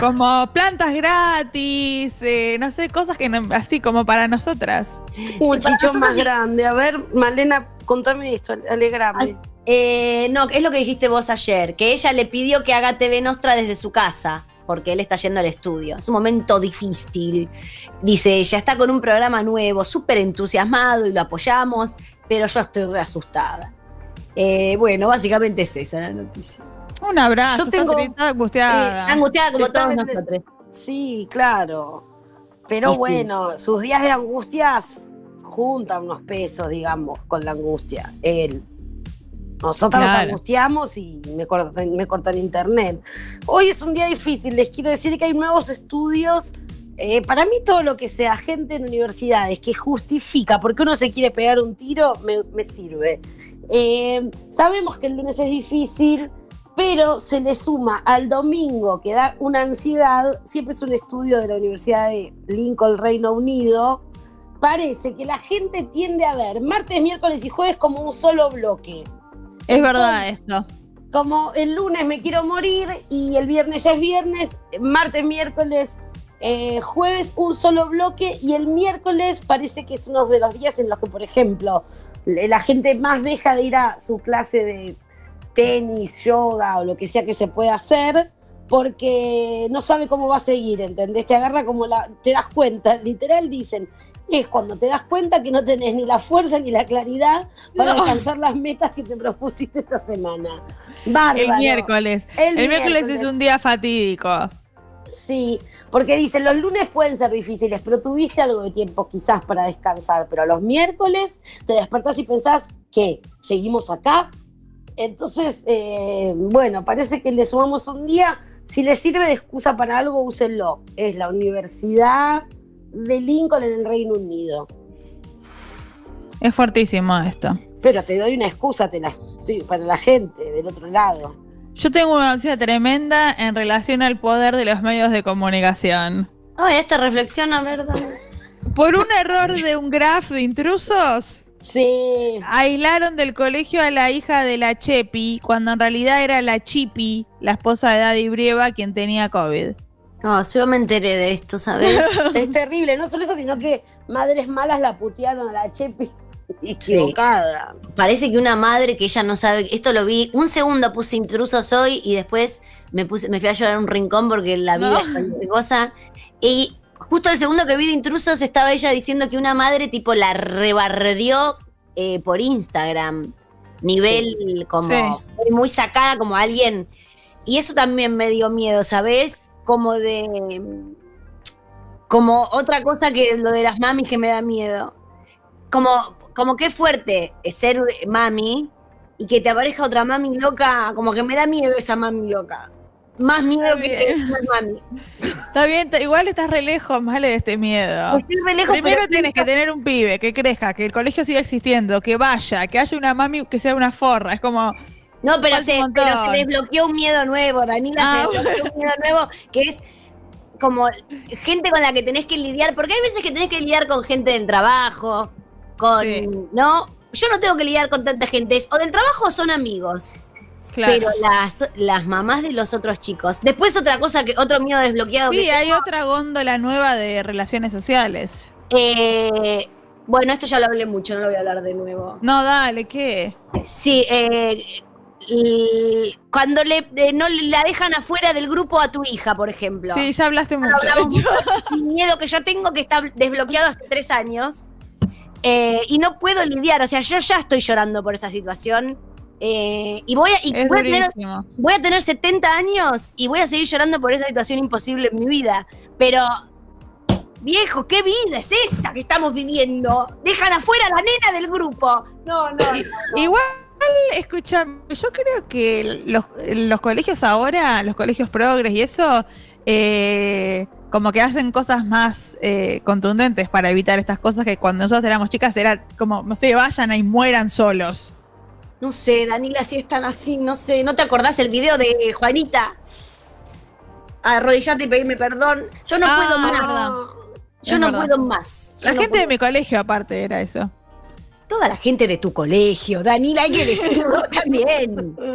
como plantas gratis, eh, no sé, cosas que no- así como para nosotras. un Sí, chichón más grande. A ver, Malena, contame esto, alegrame. Eh, no, es lo que dijiste vos ayer, que ella le pidió que haga TV Nostra desde su casa, porque él está yendo al estudio. Es un momento difícil. Dice ella, está con un programa nuevo, súper entusiasmado y lo apoyamos, pero yo estoy re asustada. Eh, bueno, básicamente es esa la noticia. Un abrazo, Yo tengo- está angustiada. Está angustiada como todos nosotros. Sí, claro. Pero Y sí. bueno, sus días de angustias juntan unos pesos, digamos, con la angustia. Él. Nosotros nos Claro. angustiamos y me cortan, me cortan internet. Hoy es un día difícil, les quiero decir que hay nuevos estudios. Eh, para mí todo lo que sea gente en universidades que justifica porque uno se quiere pegar un tiro, me, me sirve. Eh, sabemos que el lunes es difícil, pero se le suma al domingo que da una ansiedad, siempre es un estudio de la Universidad de Lincoln, Reino Unido, parece que la gente tiende a ver martes, miércoles y jueves como un solo bloque. Es verdad entonces- esto. Como el lunes me quiero morir y el viernes ya es viernes, martes, miércoles, eh, jueves un solo bloque y el miércoles parece que es uno de los días en los que, por ejemplo, la gente más deja de ir a su clase de tenis, yoga o lo que sea que se pueda hacer porque no sabe cómo va a seguir, ¿entendés? Te agarra como la... te das cuenta, literal dicen, es cuando te das cuenta que no tenés ni la fuerza ni la claridad para No. alcanzar las metas que te propusiste esta semana. Bárbaro. El miércoles. El El, miércoles, miércoles. es un día fatídico. Sí, porque dicen, los lunes pueden ser difíciles, pero tuviste algo de tiempo quizás para descansar, pero los miércoles te despertás y pensás, ¿qué? ¿Seguimos acá? Entonces, eh, bueno, parece que le sumamos un día. Si les sirve de excusa para algo, úsenlo. Es la Universidad de Lincoln en el Reino Unido. Es fuertísimo esto. Pero te doy una excusa te la, estoy- para la gente del otro lado. Yo tengo una noticia tremenda en relación al poder de los medios de comunicación. Ay, esta reflexión, a ver. Por un error de un graph de intrusos, Sí, aislaron del colegio a la hija de la Chepi, cuando en realidad era la Chipi, la esposa de Daddy Brieva, quien tenía COVID. No, yo me enteré de esto, ¿sabes? es terrible. No solo eso, sino que madres malas la putearon a la Chepi equivocada. Parece que una madre que ella no sabe, esto lo vi, un segundo puse intrusos hoy y después me puse, me fui a llorar a un rincón porque la vida No. es cualquier cosa. Y justo el segundo que vi de intrusos estaba ella diciendo que una madre tipo la rebardeó eh, por Instagram. Nivel como Sí. muy- muy sacada como alguien. Y eso también me dio miedo, ¿sabes? Como de. Como otra cosa que lo de las mamis que me da miedo. Como, como que fuerte es ser mami y que te aparezca otra mami loca, como que me da miedo esa mami loca. Más miedo Está que ser mami. Está bien, igual estás re lejos, Male, de este miedo. Estoy re lejos, Primero tienes que tener un pibe, que crezca, que el colegio siga existiendo, que vaya, que haya una mami que sea una forra. Es como, No, pero se, pero se desbloqueó un miedo nuevo, Danila Ah, se desbloqueó un miedo nuevo que es como gente con la que tenés que lidiar, porque hay veces que tenés que lidiar con gente del trabajo, con, Sí. ¿no? Yo no tengo que lidiar con tanta gente, o del trabajo son amigos, claro. pero las, las mamás de los otros chicos. Después otra cosa, que otro miedo desbloqueado Sí, que hay otra góndola nueva de relaciones sociales. eh, bueno, esto ya lo hablé mucho, no lo voy a hablar de nuevo. No, dale, ¿qué? Sí, eh, y cuando le, eh, no la dejan afuera del grupo a tu hija, por ejemplo. Sí, ya hablaste mucho. hablamos de hecho. Un miedo que yo tengo que está desbloqueado hace tres años. eh, y no puedo lidiar. O sea, yo ya estoy llorando por esa situación. eh, y voy a, y voy a tener voy a tener 70 años y voy a seguir llorando por esa situación imposible en mi vida. Pero, viejo, ¿qué vida es esta que estamos viviendo? Dejan afuera a la nena del grupo. No, no. no. Igual, escucha, yo creo que los, los colegios ahora, los colegios progres y eso, eh, como que hacen cosas más eh, contundentes para evitar estas cosas que cuando nosotros éramos chicas era como, no sé, vayan y mueran solos. No sé, Danila, si están así, no sé. ¿No te acordás el video de Juanita? Arrodillate y pedirme perdón. Yo no Ah, puedo más. verdad. Yo Es no verdad. puedo más. Yo La no gente de mi colegio aparte era eso. Toda la gente de tu colegio, Danila, hay que decirlo también.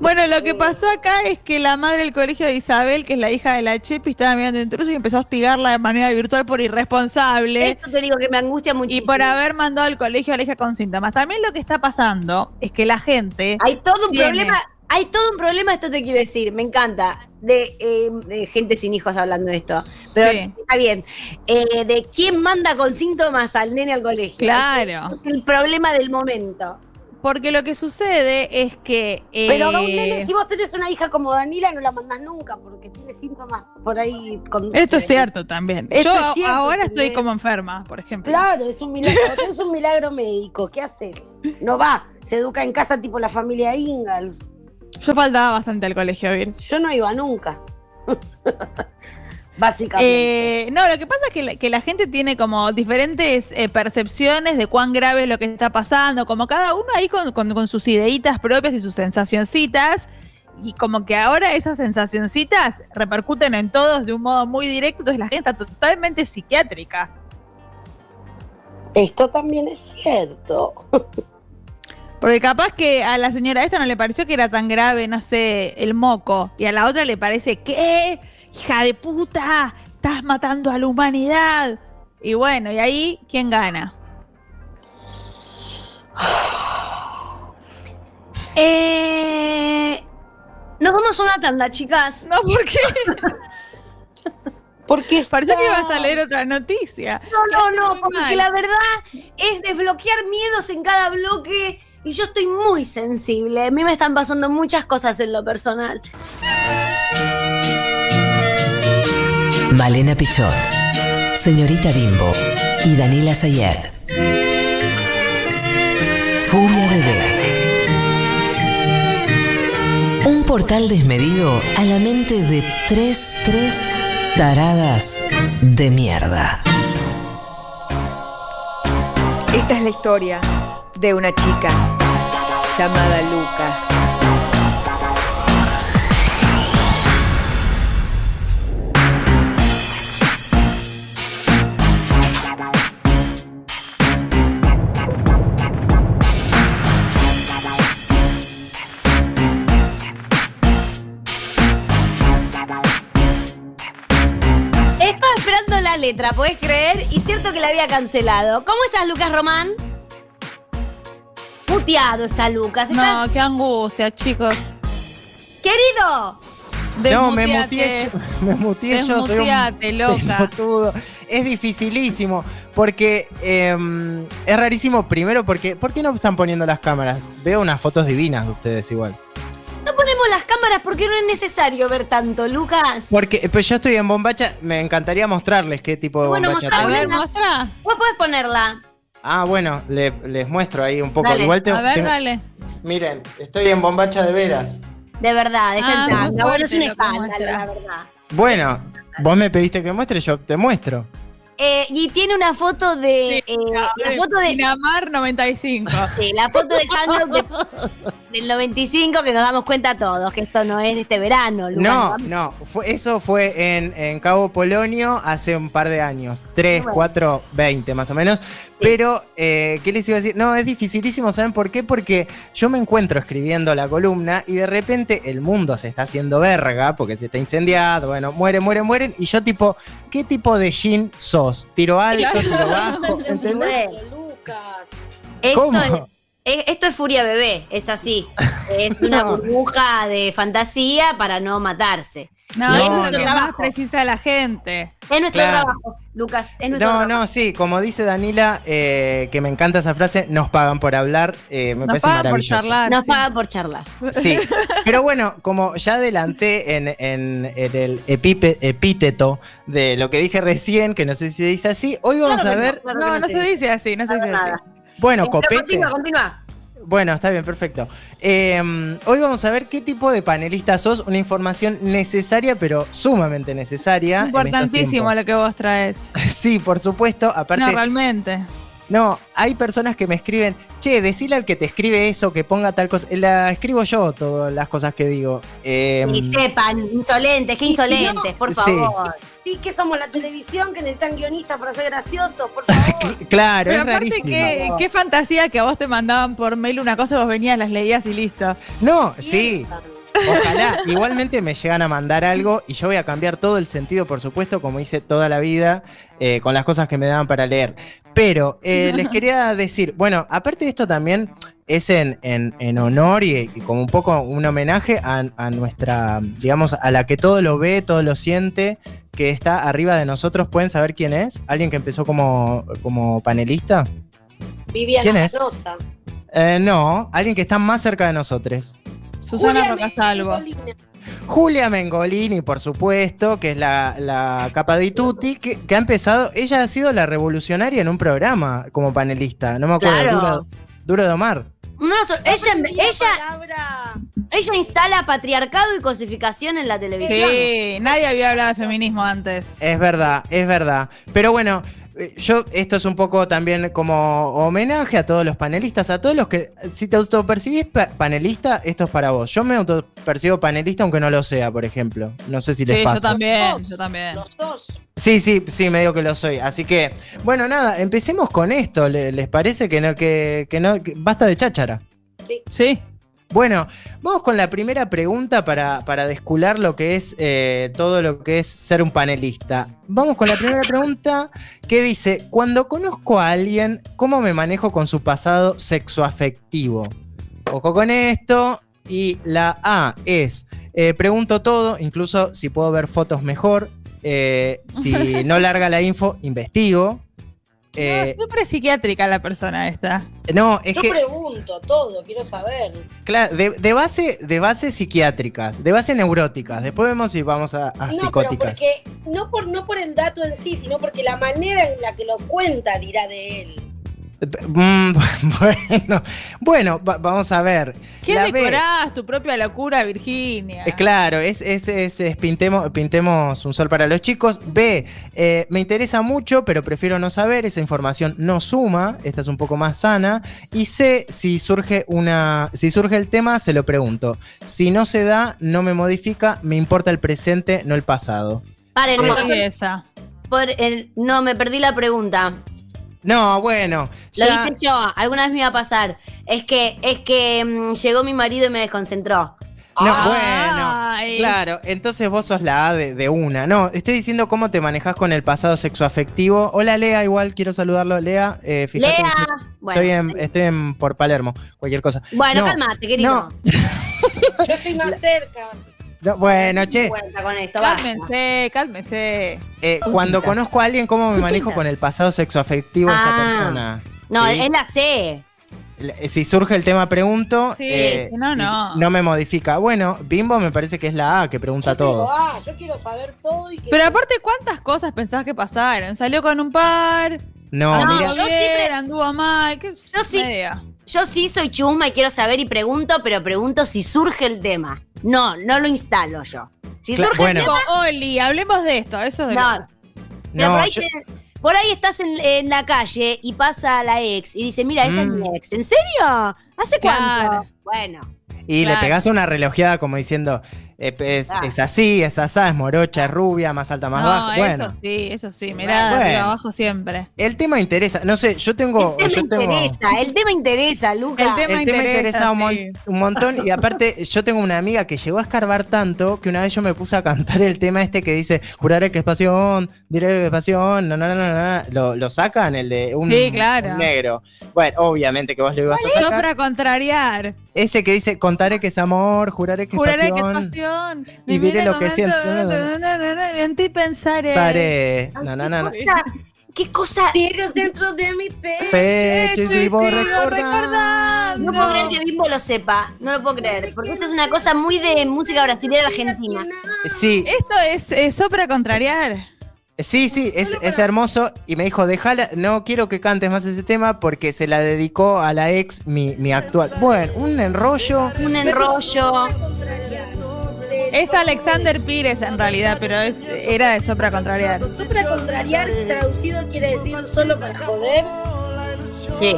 Bueno, lo que pasó acá es que la madre del colegio de Isabel, que es la hija de la Chepi, estaba mirando intruso y empezó a hostigarla de manera virtual por irresponsable. Eso te digo que me angustia Y muchísimo. por haber mandado al colegio a la hija con síntomas. También lo que está pasando es que la gente. Hay todo un Tiene. problema, hay todo un problema, esto te quiero decir, me encanta, de, eh, de gente sin hijos hablando de esto. Pero Sí. está bien. Eh, de quién manda con síntomas al nene al colegio. Claro. Es el problema del momento. Porque lo que sucede es que. eh, Pero a un nene, si vos tenés una hija como Danila, no la mandás nunca porque tiene síntomas por ahí. Con, Esto es cierto también. Esto Yo es cierto, ahora estoy como enferma, por ejemplo. Claro, es un milagro. es un milagro médico. ¿Qué haces? No va. Se educa en casa tipo la familia Ingalls. Yo faltaba bastante al colegio, Vir. Yo no iba nunca. Básicamente. Eh, no, lo que pasa es que la, que la gente tiene como diferentes eh, percepciones de cuán grave es lo que está pasando, como cada uno ahí con, con- con sus ideitas propias y sus sensacioncitas, y como que ahora esas sensacioncitas repercuten en todos de un modo muy directo, entonces la gente está totalmente psiquiátrica. Esto también es cierto. Porque capaz que a la señora esta no le pareció que era tan grave, no sé, el moco, y a la otra le parece, ¿qué? Hija de puta, estás matando a la humanidad. Y bueno, y ahí, ¿quién gana? Eh, nos vamos a una tanda, chicas. No, ¿por qué? Porque Pareció que está- ibas a leer otra noticia. No, no, no, porque mal. la verdad es desbloquear miedos en cada bloque y yo estoy muy sensible. A mí me están pasando muchas cosas en lo personal. Malena Pichot, Señorita Bimbo y Daniela Sayed. Furia Bebé. Un portal desmedido a la mente de tres, tres taradas de mierda. Esta es la historia de una chica llamada Lucas. Estaba esperando la letra, ¿podés creer? Y cierto que la había cancelado. ¿Cómo estás, Lucas Román? Muteado está Lucas. ¿Estás- No, qué angustia, chicos. Querido, No, me muteé yo, me muteé yo, soy un loca. pelotudo. Es dificilísimo, porque eh, es rarísimo, primero porque, ¿por qué no están poniendo las cámaras? Veo unas fotos divinas de ustedes igual. no ponemos las cámaras porque no es necesario ver tanto, Lucas. Porque pues yo estoy en bombacha, me encantaría mostrarles qué tipo de Bueno, bombacha A ver, muestra. Vos podés ponerla. Ah, bueno, le- les muestro ahí un poco. Dale, igual tengo- A ver, dale. Miren, estoy en bombacha de veras. De verdad, está Ah. Bueno, es un escándalo, la verdad. Bueno, vos me pediste que muestre, yo te muestro. Eh, y tiene una foto de. Sí, eh, la foto de. Dinamar 95. Sí, la foto de Hangout de- del 95 que nos damos cuenta todos que esto no es de este verano. No, no, fue- eso fue en, en Cabo Polonio hace un par de años, 3, Bueno. 4, 20 más o menos. Pero, eh, ¿qué les iba a decir? No, es dificilísimo, ¿saben por qué? Porque yo me encuentro escribiendo la columna y de repente el mundo se está haciendo verga porque se está incendiado, bueno, muere, muere, mueren. Y yo tipo, ¿qué tipo de jean sos? ¿Tiro alto, tiro bajo? ¿Entendés? Esto es, esto es furia bebé, es así. Es una No. burbuja de fantasía para no matarse. No, No, eso es lo no. que más precisa la gente. Es nuestro Claro. trabajo, Lucas. Es nuestro No, trabajo. no, sí, como dice Danila, eh, que me encanta esa frase, nos pagan por hablar, eh, me Nos parece pagan por charlar. Nos sí. pagan por charlar. Sí, pero bueno, como ya adelanté en, en- en el epipe- epíteto de lo que dije recién, que no sé si se dice así, hoy vamos Claro a ver, claro No, no se dice así, no se Nada, dice así. nada. bueno, Pero copete. Continúa, continúa. Bueno, está bien, perfecto. Eh, hoy vamos a ver qué tipo de panelista sos, una información necesaria, pero sumamente necesaria. Importantísimo lo que vos traes. Sí, por supuesto. Aparte, No, realmente. No, hay personas que me escriben, che, decile al que te escribe eso, que ponga tal cosa. La escribo yo todas las cosas que digo. Eh, Y sepan, insolentes, qué Y si no- insolentes, por favor. Sí, que somos la televisión, que necesitan guionistas para ser graciosos, por favor. claro, Pero es aparte, rarísimo. qué, qué fantasía que a vos te mandaban por mail una cosa, vos venías, las leías y listo. No, sí, ojalá. Igualmente me llegan a mandar algo y yo voy a cambiar todo el sentido, por supuesto, como hice toda la vida, eh, con las cosas que me daban para leer. Pero eh, les quería decir, bueno, aparte de esto también es en, en- en honor y, y como un poco un homenaje a, a nuestra, digamos, a la que todo lo ve, todo lo siente, que está arriba de nosotros. ¿Pueden saber quién es? ¿Alguien que empezó como, como panelista? Viviana ¿Quién es? Canosa. Eh, no, alguien que está más cerca de nosotros. Susana Rocasalvo. Julia Mengolini, por supuesto, que es la, la capa de Tutti, que, que ha empezado, ella ha sido la revolucionaria en un programa como panelista, no me acuerdo, Claro. Duro, Duro de Omar. No, so- ella, ella, palabra- ella instala patriarcado y cosificación en la televisión. Sí, nadie había hablado de feminismo antes. Es verdad, es verdad. Pero bueno, yo, esto es un poco también como homenaje a todos los panelistas, a todos los que, si te autopercibís pa- panelista, esto es para vos. Yo me autopercibo panelista aunque no lo sea, por ejemplo. No sé si les Sí, pasa. yo también, yo también. Los dos. Sí, sí, sí, me digo que lo soy. Así que, bueno, nada, empecemos con esto. ¿Le- ¿Les parece que no, que, que no, que basta de cháchara? Sí. Bueno, vamos con la primera pregunta para, para descular lo que es eh, todo lo que es ser un panelista. Vamos con la primera pregunta que dice, cuando conozco a alguien, ¿cómo me manejo con su pasado sexoafectivo? Ojo con esto. Y la A es, eh, pregunto todo, incluso si puedo ver fotos mejor. Eh, si no larga la info, investigo. Eh, no, siempre es psiquiátrica la persona esta. no, es Yo que... pregunto todo, quiero saber. Claro, de, de base, de base psiquiátricas, de base neuróticas. Después vemos si vamos a, a no, pero psicóticas. porque no por, no por el dato en sí, sino porque la manera en la que lo cuenta dirá de él. Mm, bueno, bueno, va- vamos a ver. ¿Quién La B, decorás tu propia locura, Virginia? eh, claro, es, es, es- es pintemos, pintemos un sol para los chicos. B, eh, me interesa mucho, pero prefiero no saber. Esa información no suma. Esta es un poco más sana. Y C, si surge una, si surge el tema, se lo pregunto. Si no se da, no me modifica. Me importa el presente, no el pasado. Paren, Eh, no, por el- no, me perdí la pregunta. No, bueno. Lo ya- hice yo, alguna vez me iba a pasar. Es que, es que mm, llegó mi marido y me desconcentró. No, Ay. bueno, claro, entonces vos sos la A de, de una. No, estoy diciendo cómo te manejas con el pasado sexoafectivo. Hola Lea, igual quiero saludarlo. Lea, eh, fíjate Lea. Bueno, estoy, en, estoy en por Palermo, cualquier cosa. bueno no, cálmate, querido. no. Yo estoy más cerca. No, bueno, che, con esto, basta. Cálmense, cálmense. eh, cuando conozco a alguien, ¿cómo me manejo con el pasado sexoafectivo de esta Ah. persona? No, ¿Sí? es la C. Le- Si surge el tema, pregunto. Sí, eh, si no, no. No me modifica. Bueno, Bimbo me parece que es la A que pregunta Yo todo. ah, yo quiero saber todo y que. Pero aparte, ¿cuántas cosas pensabas que pasaron? Salió con un par, No, No, mira. anduvo yo bien, siempre- anduvo mal. ¿Qué Yo sí. Yo sí soy chusma y quiero saber y pregunto, pero pregunto si surge el tema. No, no lo instalo yo. Si surge bueno. el tema, Oli, hablemos de esto. Eso es de no. No, por, ahí yo- te- por ahí estás en, en la calle y pasa la ex y dice, mira, esa es Mm. mi ex. ¿En serio? ¿Hace cuánto? Bueno. Y Claro. le pegás una relojeada como diciendo, Es, Ah. es así, es asá, es morocha, es rubia, más alta, más no, baja. Bueno, eso sí, eso sí. Mirá, de Bueno. arriba abajo siempre. el tema interesa. No sé, yo tengo. el yo tema tengo interesa, el tema interesa, Luca. El tema el tema interesa, interesa un, mon- sí. un montón. Y aparte, yo tengo una amiga que llegó a escarbar tanto que una vez yo me puse a cantar el tema este que dice: Juraré que es pasión, diré que es pasión. No, no, no, no, no. Lo, lo sacan, el de un, Sí, claro. un negro. Bueno, obviamente que vos lo ibas a sacar. Sopra contrariar. Ese que dice: Contaré que es amor, juraré que es Juraré que es pasión. Y diré mire lo que siento. En ti pensaré. Saré. No, no, no, no. ¿Qué cosa? Sigues dentro de mi pecho. Pecho y vivo sigo recordando. recordando. No puedo creer que Bimbo lo sepa, no lo puedo creer, porque esto es una cosa muy de música brasileña argentina. Sí, Esto es eh, sopra contrariar. Sí, sí, es, es hermoso. Y me dijo, déjala, no quiero que cantes más ese tema porque se la dedicó a la ex, mi, mi actual. Bueno, un enrollo. Un enrollo. Es Alexander Pires en realidad, pero es, era de sopra contrariar. Supra contrariar traducido quiere decir solo para joder. Sí.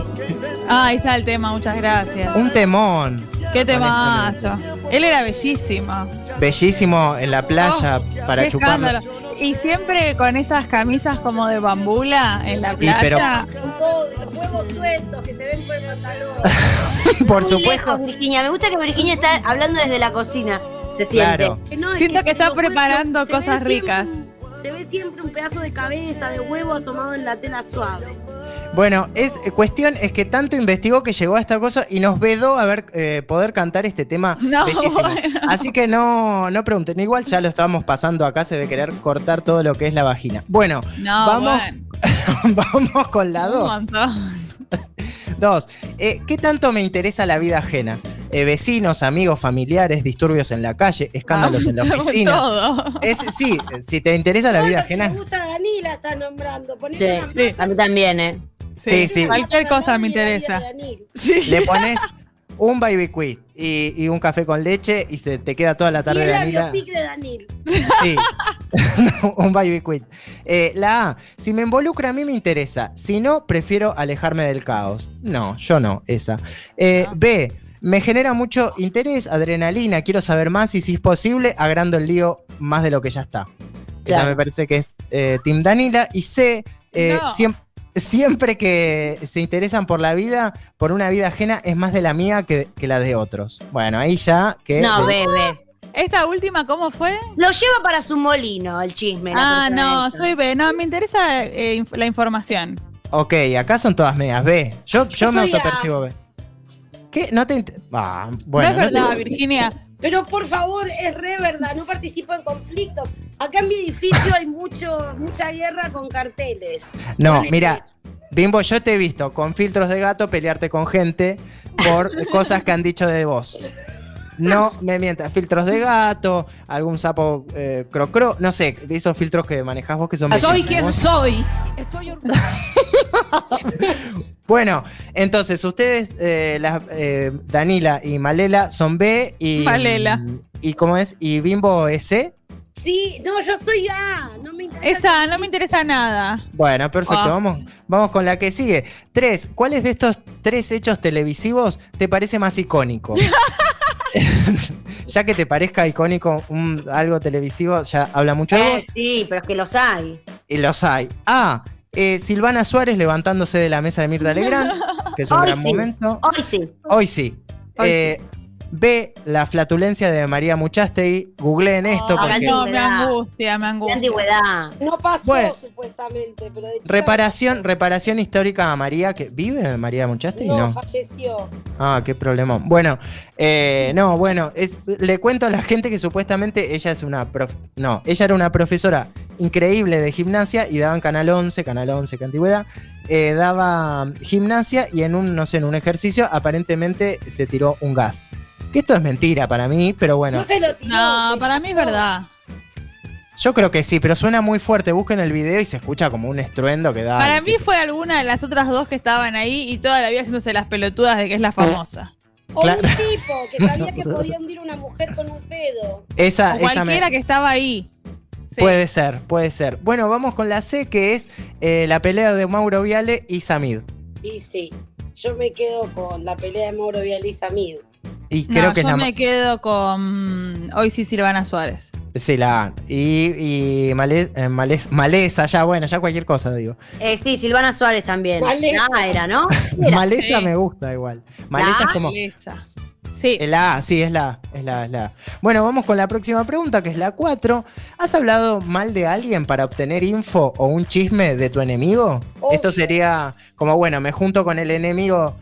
Ah, ahí está el tema, muchas gracias. Un temón. Qué temazo. Él era bellísimo. Bellísimo en la playa para Qué chuparlo. Y siempre con esas camisas como de bambula en la Sí, playa. pero- Con todos los huevos sueltos que se ven por el pantalón. Por Muy supuesto. lejos, Virginia. Me gusta que Virginia está hablando desde la cocina. Se siente. Claro. Que no, es Siento que está preparando cosas ricas. un- Se ve siempre un pedazo de cabeza, de huevo asomado en la tela suave. Bueno, es eh, cuestión es que tanto investigó que llegó a esta cosa y nos vedó a ver eh, poder cantar este tema No, bellísimo. bueno. Así que no, no pregunten. Igual ya lo estábamos pasando acá, se ve querer cortar todo lo que es la vagina. Bueno, No, Vamos bueno, vamos con la un 2. montón. Dos, eh, ¿qué tanto me interesa la vida ajena? Eh, vecinos, amigos, familiares, disturbios en la calle, escándalos en la oficina. Todo. Es, sí, si te interesa la Todo vida ajena, Me gusta Danila está nombrando. Sí, sí. a mí también, ¿eh? Sí, sí. Cualquier cosa me interesa. le pones un baby quiz y, y un café con leche y se te queda toda la Y tarde de la Danila. biopic de Danil. Sí, un baby quiz. Eh, la A, si me involucra a mí me interesa, si no, prefiero alejarme del caos. No, yo no, esa. Eh, Ah. B, me genera mucho interés, adrenalina, quiero saber más y si es posible, agrando el lío más de lo que ya está. Esa Claro. me parece que es eh, Team Danila. Y C, eh, No. siempre que se interesan por la vida, por una vida ajena, es más de la mía que, que la de otros. Bueno, ahí ya que... No, bebé. Esta última, ¿cómo fue? Lo lleva para su molino el chisme. Ah, no, esta. soy B. No, me interesa eh, inf- la información. Ok, acá son todas medias B. Yo, yo, Yo me A. autopercibo B. ¿Qué? No te... Ah, bueno. no es no te- verdad, Virginia. Pero por favor, es re verdad, no participo en conflictos. Acá en mi edificio hay mucho, mucha guerra con carteles. No, mira, Bimbo, yo te he visto con filtros de gato pelearte con gente por cosas que han dicho de vos. No me mientas, filtros de gato, algún sapo eh, crocro, no sé, esos filtros que manejás vos que son Soy quien soy. Estoy orgullosa. Bueno, entonces ustedes, eh, las, eh, Danila y Malela son B y. Malela. ¿Y cómo es? ¿Y Bimbo es C? Sí, no, yo soy A, no me interesa. Esa no me interesa nada. Bueno, perfecto, Ah. vamos, vamos con la que sigue. Tres, ¿cuáles de estos tres hechos televisivos te parece más icónico? ya que te parezca icónico un- algo televisivo, ya habla mucho de Eh, vos. sí, pero es que los hay. Y los hay. A. eh, Silvana Suárez levantándose de la mesa de Mirta Legrand, que es un Hoy gran sí. momento. Hoy sí. Hoy sí. Hoy Eh, B. La flatulencia de María Muchastegui. Googleen esto Ay, porque. no, me angustia, me De angustia. Antigüedad. No pasó Bueno. supuestamente, pero de Reparación, reparación histórica a María, que vive María Muchastegui, No, no. falleció. Ah, qué problemón. Bueno, eh, no, bueno, es, le cuento a la gente que supuestamente ella es una prof- no, ella era una profesora increíble de gimnasia y daba en Canal 11, Canal 11, que antigüedad, eh, daba gimnasia y en un, no sé, en un ejercicio aparentemente se tiró un gas. Que esto es mentira para mí, pero bueno, No se lo tiró. No, se para mí es verdad. yo creo que sí, pero suena muy fuerte. Busquen el video y se escucha como un estruendo que da. Para mí fue alguna de las otras dos que estaban ahí y toda la vida haciéndose las pelotudas de que es la famosa. O Claro. un tipo que sabía que podía hundir una mujer con un pedo. esa, O esa me- cualquiera que estaba ahí. Sí. Puede ser, puede ser. Bueno, vamos con la C, que es eh, la pelea de Mauro Viale y Samid. Y sí, yo me quedo con la pelea de Mauro Vial y Samid. Y creo no, que es yo la, me quedo con hoy sí Silvana Suárez. Sí, la A. Y, y eh, males- maleza, ya, bueno, ya cualquier cosa, digo. Eh, sí, Silvana Suárez también. Maleza. Ah, era, ¿no? Era. Maleza Sí. me gusta igual. Maleza es como. Sí. A, sí, es la A, es la, A, es la. A. Bueno, vamos con la próxima pregunta, que es la 4. ¿Has hablado mal de alguien para obtener info o un chisme de tu enemigo? Esto sería como, bueno, me junto con el enemigo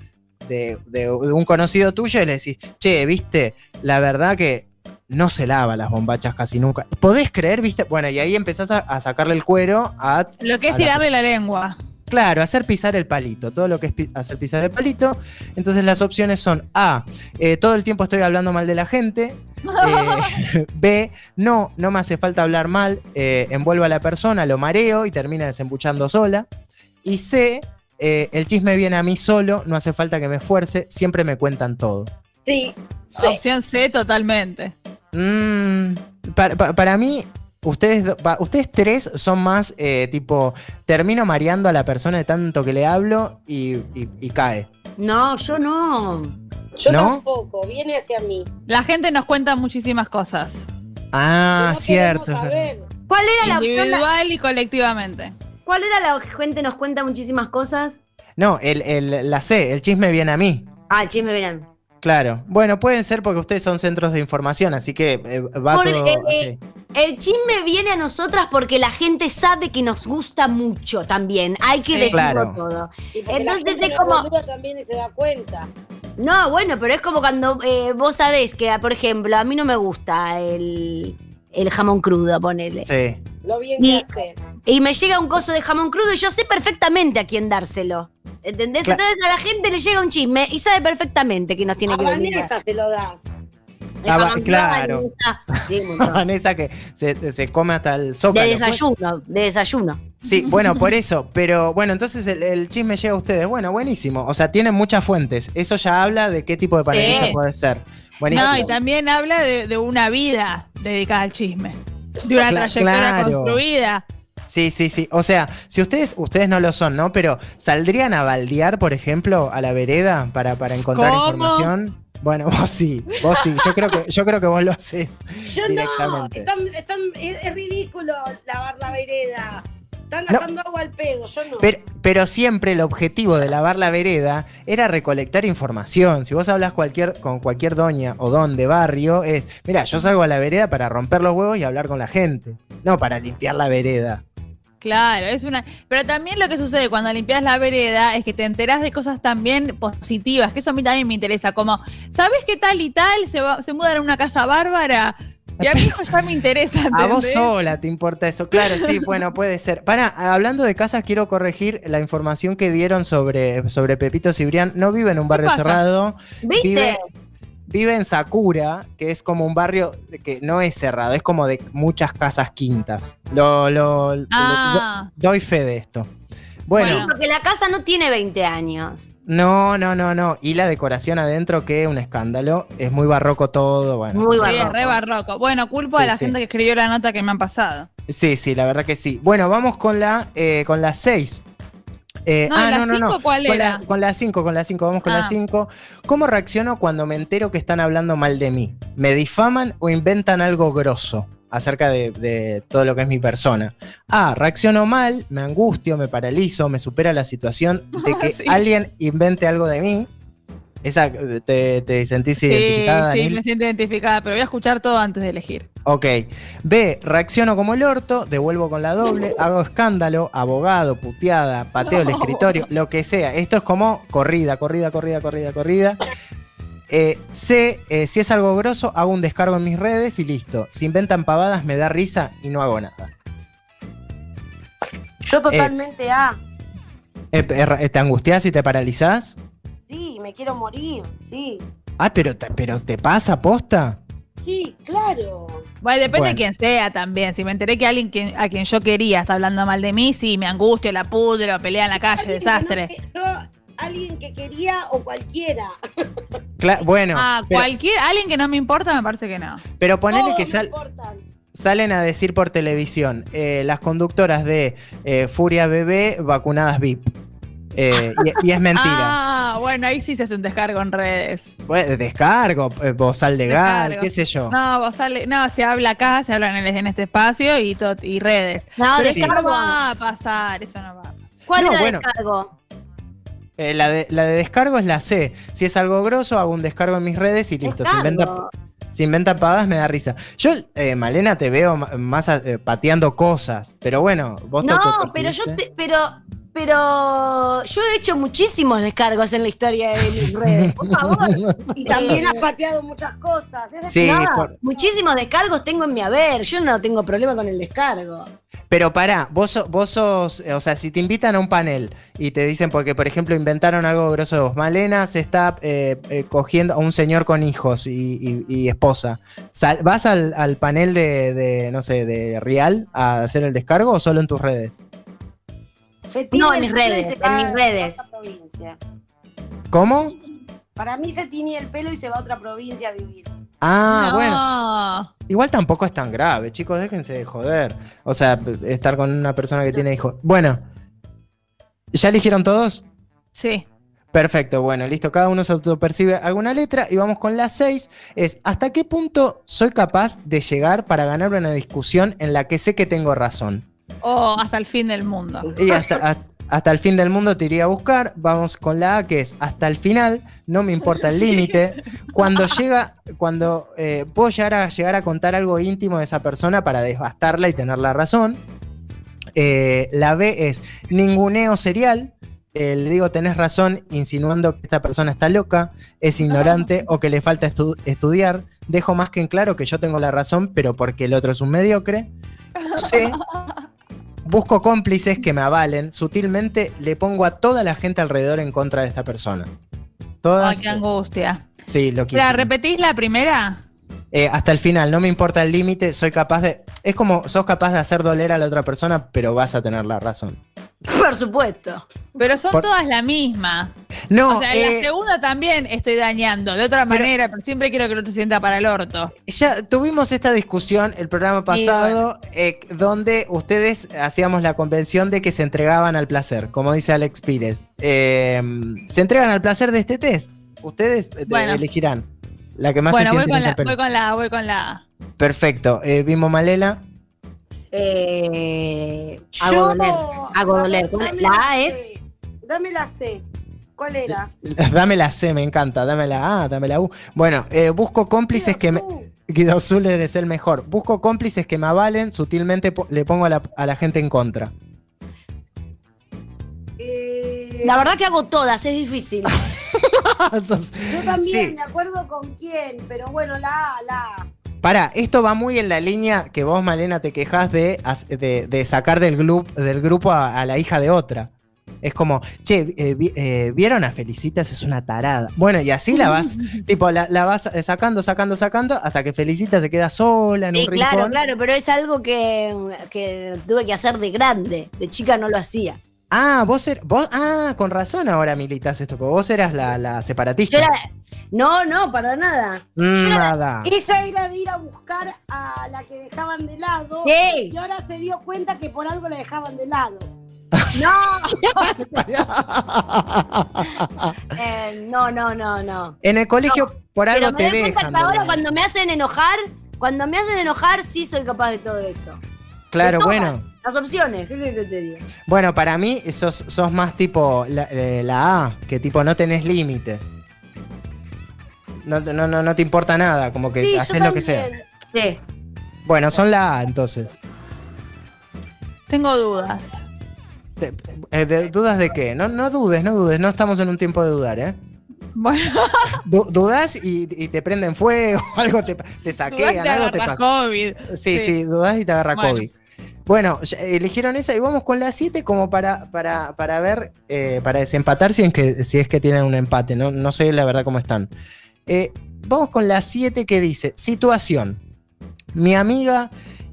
de, de- de un conocido tuyo y le decís, che, viste, la verdad que no se lava las bombachas casi nunca. ¿Podés creer, viste? Bueno, y ahí empezás a, a sacarle el cuero a Lo que es a la tirarle la lengua. Claro, hacer pisar el palito, todo lo que es pi- hacer pisar el palito. Entonces las opciones son A, eh, todo el tiempo estoy hablando mal de la gente. eh, B, no, no me hace falta hablar mal, eh, envuelvo a la persona, lo mareo y termina desembuchando sola. Y C, eh, el chisme viene a mí solo, no hace falta que me esfuerce, siempre me cuentan todo. Sí, sí. Opción C totalmente. Mm, pa- pa- para mí, ustedes, ustedes tres son más eh, tipo, termino mareando a la persona de tanto que le hablo y, y- y cae. No, yo no. Yo ¿No? tampoco, viene hacia mí. La gente nos cuenta muchísimas cosas. Ah, no cierto. saber. ¿Cuál era la opción? Individual y colectivamente. ¿Cuál era la gente nos cuenta muchísimas cosas? No, el, el- la C, el chisme viene a mí. Ah, el chisme verán. Claro. Bueno, pueden ser porque ustedes son centros de información, así que eh, va Por- todo eh, así. El chisme viene a nosotras porque la gente sabe que nos gusta mucho también. Hay que Sí. decirlo Claro. todo. Y porque Entonces la gente es no como- también y se da cuenta. No, bueno, pero es como cuando eh, vos sabés que, por ejemplo, a mí no me gusta el, el jamón crudo, ponele. Sí. Lo bien Y- que haces. Y me llega un coso de jamón crudo y yo sé perfectamente a quién dárselo. ¿Entendés? Entonces a la gente le llega un chisme y sabe perfectamente que nos tiene A que venir. Vanessa se lo das. Ah, va- claro. Vanessa. Sí, un montón. Vanessa que se, se come hasta el De zócalo. desayuno, de desayuno. Sí, bueno, por eso. Pero bueno, entonces el, el chisme llega a ustedes. Bueno, buenísimo. O sea, tienen muchas fuentes. Eso ya habla de qué tipo de panelista Sí. puede ser. Buenísimo. No, y también habla de, de una vida dedicada al chisme. De una Cla- trayectoria claro. construida. Sí, sí, sí. O sea, si ustedes, ustedes no lo son, ¿no? Pero ¿saldrían a baldear, por ejemplo, a la vereda para, para encontrar ¿Cómo? información? Bueno, vos sí, vos sí. Yo creo que, yo creo que vos lo haces. Yo no, Directamente. están, están, es, es ridículo lavar la vereda. Están No. gastando agua al pedo, yo no. Pero, pero siempre el objetivo de lavar la vereda era recolectar información. Si vos hablas cualquier, con cualquier doña o don de barrio, es, mira, yo salgo a la vereda para romper los huevos y hablar con la gente, no para limpiar la vereda. Claro, es una. Pero también lo que sucede cuando limpias la vereda es que te enterás de cosas también positivas, que eso a mí también me interesa. Como, ¿sabes qué tal y tal? Se, va- se mudan a una casa bárbara. Y a mí eso ya me interesa. A vos sola te importa eso. Claro, sí, bueno, puede ser. Para, hablando de casas, quiero corregir la información que dieron sobre, sobre Pepito Cibrián. No vive en un barrio cerrado. ¿Viste? Vive, vive en Sakura, que es como un barrio que no es cerrado, es como de muchas casas quintas. Lo, lo- lo- Ah, do- doy fe de esto. Bueno, Sí, porque la casa no tiene 20 años. no, no, no, no. Y la decoración adentro, que un escándalo. Es muy barroco todo. Bueno, Muy sí, barroco. es re barroco. Bueno, culpo Sí, a la sí. gente que escribió la nota que me han pasado. Sí, sí, la verdad que sí. Bueno, vamos con la eh, con las 6. No, ¿y la cinco cuál con era? La, con la 5, con la 5, vamos con la Ah. 5. ¿Cómo reacciono cuando me entero que están hablando mal de mí? ¿Me difaman o inventan algo grosso acerca de, de todo lo que es mi persona? A, reacciono mal, me angustio, me paralizo, me supera la situación de que Sí. alguien invente algo de mí. Esa, ¿te, te sentís Sí, identificada, sí, Daniel? me siento identificada, pero voy a escuchar todo antes de elegir. Ok. B, reacciono como el orto, devuelvo con la doble, hago escándalo, abogado, puteada, pateo el escritorio, lo que sea. Esto es como corrida, corrida, corrida, corrida, corrida. Eh, C, eh, si es algo grosso, hago un descargo en mis redes y listo. Si inventan pavadas, me da risa y no hago nada. Yo totalmente A. Eh, eh, ¿Te angustias y te paralizás? Sí, me quiero morir, sí. Ah, pero te, pero te pasa posta. Sí, claro. Bueno, depende Bueno. de quién sea también. Si me enteré que alguien que- a quien yo quería está hablando mal de mí, sí, me angustio, la pudro, pelea en la calle, desastre. no yo, alguien que quería o cualquiera. Cla- bueno, ah, pero, cualquier, alguien que no me importa, me parece que no. pero ponele Todos que sal, salen a decir por televisión, eh, las conductoras de eh, Furia Bebé vacunadas VIP. Eh, y, y es mentira. Ah, bueno, ahí sí se hace un descargo en redes. Pues, descargo, eh, bozal legal, Descargo. qué sé yo. No, vos sale, no, se habla acá, se habla en, el- en este espacio y, todo, y redes. No, Pero eso no descargo. va a pasar, eso no va. ¿Cuál No, era bueno. descargo? Eh, la, de, la de descargo es la C. Si es algo grosso, hago un descargo en mis redes y listo. Si inventa, Descargo. si inventa pavadas, me da risa. Yo, eh, Malena, te veo más eh, pateando cosas. Pero bueno, vos No, pero yo te- pero pero yo he hecho muchísimos descargos en la historia de mis redes. Por favor. Y también has pateado muchas cosas. Es Sí, por- muchísimos descargos tengo en mi haber. Yo no tengo problema con el descargo. Pero pará, vos, vos sos, eh, o sea, si te invitan a un panel y te dicen, porque por ejemplo inventaron algo grosso de vos, Malena se está eh, eh, cogiendo a un señor con hijos y, y- y esposa, Sal- ¿vas al, al panel de, de, no sé, de Real a hacer el descargo o solo en tus redes? Se tiñe No, en mis redes, se en mis redes. ¿Cómo? Para mí se tiñe el pelo y se va a otra provincia a vivir. Ah, no. bueno. Igual tampoco es tan grave, chicos, déjense de joder. O sea, estar con una persona que tiene hijos. Bueno, ¿ya eligieron todos? Sí. Perfecto, bueno, listo. Cada uno se autopercibe alguna letra y vamos con la 6. Es ¿hasta qué punto soy capaz de llegar para ganar una discusión en la que sé que tengo razón? O hasta el fin del mundo. Y hasta, hasta- hasta el fin del mundo te iría a buscar. Vamos con la A, que es hasta el final, no me importa el límite. Cuando llega, cuando eh, puedo llegar a, llegar a contar algo íntimo de esa persona para desbastarla y tener la razón. Eh, la B es ninguneo serial. Eh, le digo, tenés razón, insinuando que esta persona está loca, es ignorante o que le falta estu- estudiar. Dejo más que en claro que yo tengo la razón, pero porque el otro es un mediocre. C. Busco cómplices que me avalen. Sutilmente le pongo a toda la gente alrededor en contra de esta persona. Todas. Ay, qué angustia. Sí, lo quise. ¿repetís la primera? Eh, hasta el final, no me importa el límite, soy capaz de. Es como sos capaz de hacer doler a la otra persona, pero vas a tener la razón. Por supuesto. Pero son Por- todas la misma. No, o sea, en eh, la segunda también estoy dañando, de otra manera, pero siempre quiero que el otro se sienta para el orto. ya tuvimos esta discusión el programa pasado, eh, donde ustedes hacíamos la convención de que se entregaban al placer, como dice Alex Pires. Eh, se entregan al placer de este test. Ustedes eh, Bueno. elegirán la que más bueno, se voy con, la, voy con la, voy con la. Perfecto. Eh, Vimo Malela. Eh, hago Yo- doler. Hago dame- doler. dame La A es. Dame la C. ¿Cuál era? Dame la C, me encanta. Dame la A, dame la U. Bueno, eh, busco cómplices que me. Guido Zuller es el mejor. Busco cómplices que me avalen, sutilmente po- le pongo a la, a la gente en contra. La verdad que hago todas, es difícil. Yo también Sí. me acuerdo con quién, pero bueno, la A, la A. Pará, esto va muy en la línea que vos, Malena, te quejas de, de, de sacar del, grup- del grupo a, a la hija de otra. Es como, che, eh, vi- eh, ¿vieron a Felicitas? Es una tarada. Bueno, y así la vas, tipo, la, la vas eh, sacando, sacando, sacando, hasta que Felicitas se queda sola en Sí, un rincón. claro, claro, pero es algo que, que tuve que hacer de grande. De chica no lo hacía. Ah, vos, er- vos, ah, con razón ahora militas esto, porque vos eras la, la separatista. Yo era. No, no, para nada. Mm, era- Nada. Ella era de ir a buscar a la que dejaban de lado. Sí. Y ahora se dio cuenta que por algo la dejaban de lado. No. Eh, no, no, no, no. en el colegio por Pero algo me te doy cuenta que ahora cuando me hacen enojar, cuando me hacen enojar, sí soy capaz de todo eso. Claro, bueno. Las opciones, ¿qué te diga? Bueno, para mí sos, sos más tipo la, eh, la A, que tipo no tenés límite. No, te- no, no, no te importa nada, como que Sí, haces lo que sea. también. Sí. Bueno, son la A entonces. Tengo dudas. Te- eh, de- ¿Dudas de qué? No, no dudes, no dudes, no estamos en un tiempo de dudar, ¿eh? Bueno, Du- dudas y, y te prenden fuego, algo te, te saquean, te algo te pasa. COVID. Sí, sí, Sí. dudas y te agarra Bueno. COVID. Bueno, eligieron esa y vamos con la 7 como para, para, para ver, eh, para desempatar si es, que, si es que tienen un empate. No, no sé la verdad cómo están. Eh, vamos con la 7 que dice, situación. Mi amiga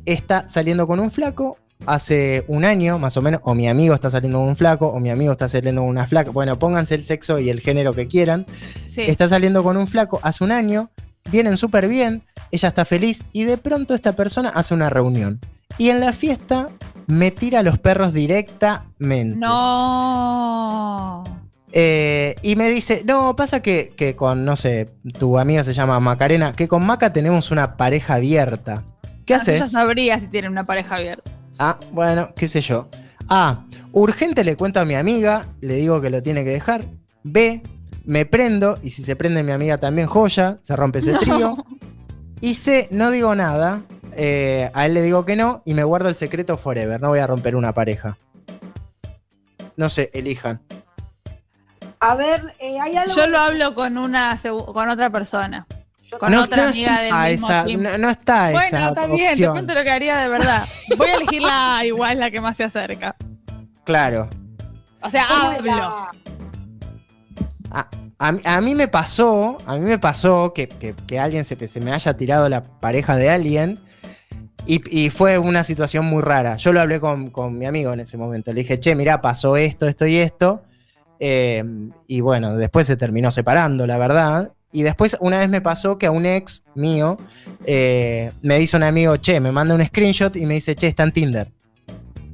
está saliendo con un flaco hace un año más o menos, o mi amigo está saliendo con un flaco, o mi amigo está saliendo con una flaca. Bueno, pónganse el sexo y el género que quieran. Sí. Está saliendo con un flaco hace un año, vienen súper bien, ella está feliz y de pronto esta persona hace una reunión. Y en la fiesta me tira a los perros directamente. No. Eh, y me dice, no, pasa que, que con, no sé, tu amiga se llama Macarena, que con Maca tenemos una pareja abierta. ¿Qué Ah, Yo haces? sabría si tienen una pareja abierta. Ah, bueno, qué sé yo. A, urgente le cuento a mi amiga, le digo que lo tiene que dejar. B, me prendo, y si se prende mi amiga también joya, se rompe ese trío. Y C, no digo nada, eh, a él le digo que no, y me guardo el secreto forever, no voy a romper una pareja. No sé, elijan. A ver, eh, hay algo. Yo lo hablo con una con otra persona. Con no, otra no amiga del está mismo esa, team. no, no está Bueno, esa está bien, te cuento lo que haría de verdad. Voy a elegir la A, igual, la que más se acerca. Claro. O sea, ¿Cómo hablo. A, mí- a mí me pasó, a mí me pasó que, que- que alguien se, se me haya tirado la pareja de alguien y, y fue una situación muy rara. Yo lo hablé con, con mi amigo en ese momento. Le dije, che, mirá, pasó esto, esto y esto. Eh, y bueno, después se terminó separando, la verdad. Y después una vez me pasó que a un ex mío eh, me dice un amigo, che, me manda un screenshot y me dice, che, está en Tinder.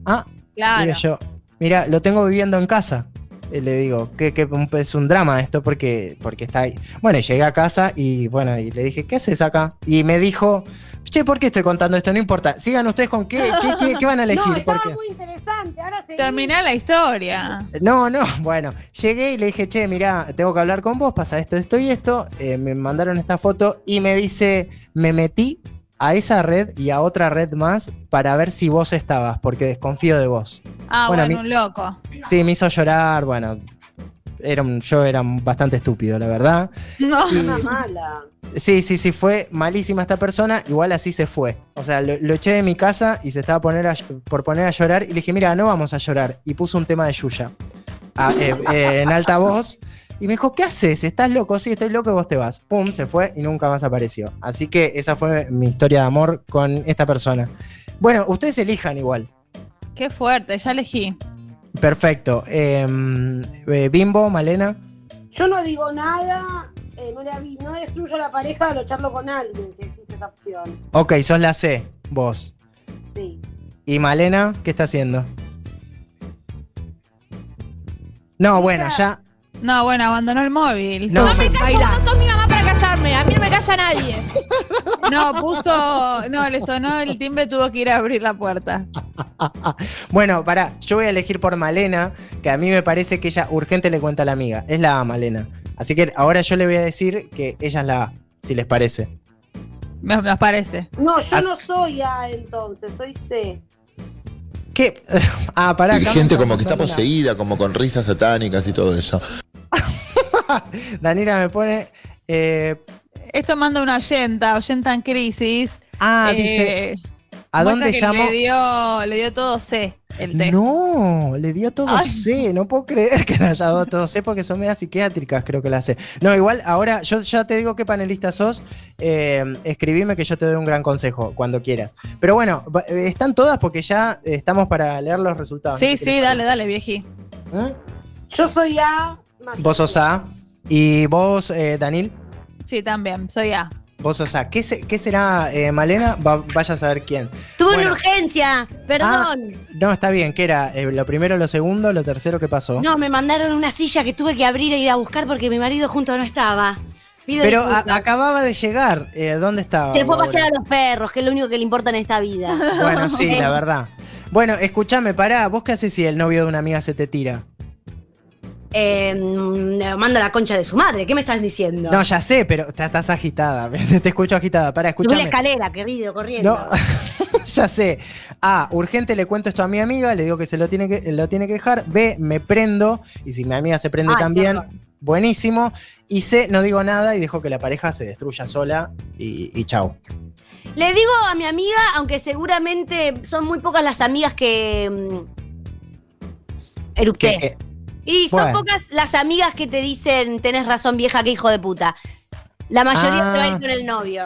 Ah, Claro. Digo yo, mira, lo tengo viviendo en casa. Y le digo, que, que es un drama esto porque, porque está ahí. Bueno, llegué a casa y bueno, y le dije, ¿qué haces acá? Y me dijo, che, ¿por qué estoy contando esto? No importa. Sigan ustedes con qué, qué, qué- qué van a elegir. No, estaba porque- muy interesante. Ahora. Terminá la historia. No, no, bueno, llegué y le dije, che, mira, tengo que hablar con vos, pasa esto, esto y esto. Eh, me mandaron esta foto y me dice, me metí a esa red y a otra red más para ver si vos estabas, porque desconfío de vos. Ah, Bueno, un loco. Sí, me hizo llorar, bueno. Era un, yo era bastante estúpido, la verdad. No. Y- Una mala. sí, sí, sí, fue malísima esta persona. Igual así se fue. O sea, lo, lo eché de mi casa y se estaba poner a- por poner a llorar. Y le dije, mira, no vamos a llorar. Y puso un tema de Yuya a- eh, eh, en alta voz. Y me dijo, ¿qué haces? ¿Estás loco? Sí, estoy loco y vos te vas. Pum, se fue y nunca más apareció. Así que esa fue mi historia de amor con esta persona. Bueno, ustedes elijan igual. Qué fuerte, ya elegí. Perfecto. Eh, eh, Bimbo, Malena. Yo no digo nada, eh, no, le no destruyo la pareja, lo charlo con alguien, si existe esa opción. Ok, sos la C, vos. Sí. ¿Y Malena qué está haciendo? No, bueno, ya. No, bueno, abandonó el móvil. No, No me callo, no sos mi mamá para callarme. A mí no me calla nadie. No, puso. No, le sonó el timbre, tuvo que ir a abrir la puerta. Bueno, pará, yo voy a elegir por Malena, que a mí me parece que ella urgente le cuenta a la amiga. Es la A, Malena. Así que ahora yo le voy a decir que ella es la A, si les parece. Me, me parece. No, yo As- no soy A entonces, soy C. ¿Qué? Ah, pará. Y gente como que está poseída, como con risas satánicas y todo eso. Daniela me pone. eh, Esto manda una oyenta, oyenta en crisis. ah, eh, dice. ¿A muestra dónde llamo? Le dio, le dio todo C el test. No, le dio todo Ay. C. No puedo creer que le haya dado todo C porque son medias psiquiátricas, creo que la C. No, igual, ahora yo ya te digo qué panelista sos. eh, escribime que yo te doy un gran consejo cuando quieras. Pero bueno, eh, están todas porque ya eh, estamos para leer los resultados. Sí, No sí, dale, dale, vieji. ¿Eh? Yo soy A. Vos sos A. Y vos, eh, Daniel, Sí, también, soy A. vos sos A. ¿Qué, se- qué será, eh, Malena? Va- vaya a saber quién. Tuve Bueno. una urgencia, perdón. No, está bien. ¿Qué era? Eh, ¿Lo primero, lo segundo, lo tercero qué pasó? No, me mandaron una silla que tuve que abrir e ir a buscar porque mi marido junto no estaba. Pido Pero a- acababa de llegar. Eh, ¿Dónde estaba? Se fue a pasear a los perros, que es lo único que le importa en esta vida. Bueno, sí, la verdad. Bueno, escúchame, pará. ¿Vos qué haces si el novio de una amiga se te tira? Eh, mando la concha de su madre, ¿qué me estás diciendo? No, ya sé, pero estás agitada. Te escucho agitada. Pará, Subí la escalera, querido, corriendo. No, ya sé. A, urgente le cuento esto a mi amiga, le digo que se lo tiene que, lo tiene que dejar. B, me prendo. Y si mi amiga se prende Ay, también, buenísimo. Y C, no digo nada y dejo que la pareja se destruya sola y, y chau. Le digo a mi amiga, aunque seguramente son muy pocas las amigas que. mm, erupté. Que, y son bueno. pocas las amigas que te dicen, tenés razón vieja, que hijo de puta. La mayoría Ah. se va a ir con el novio.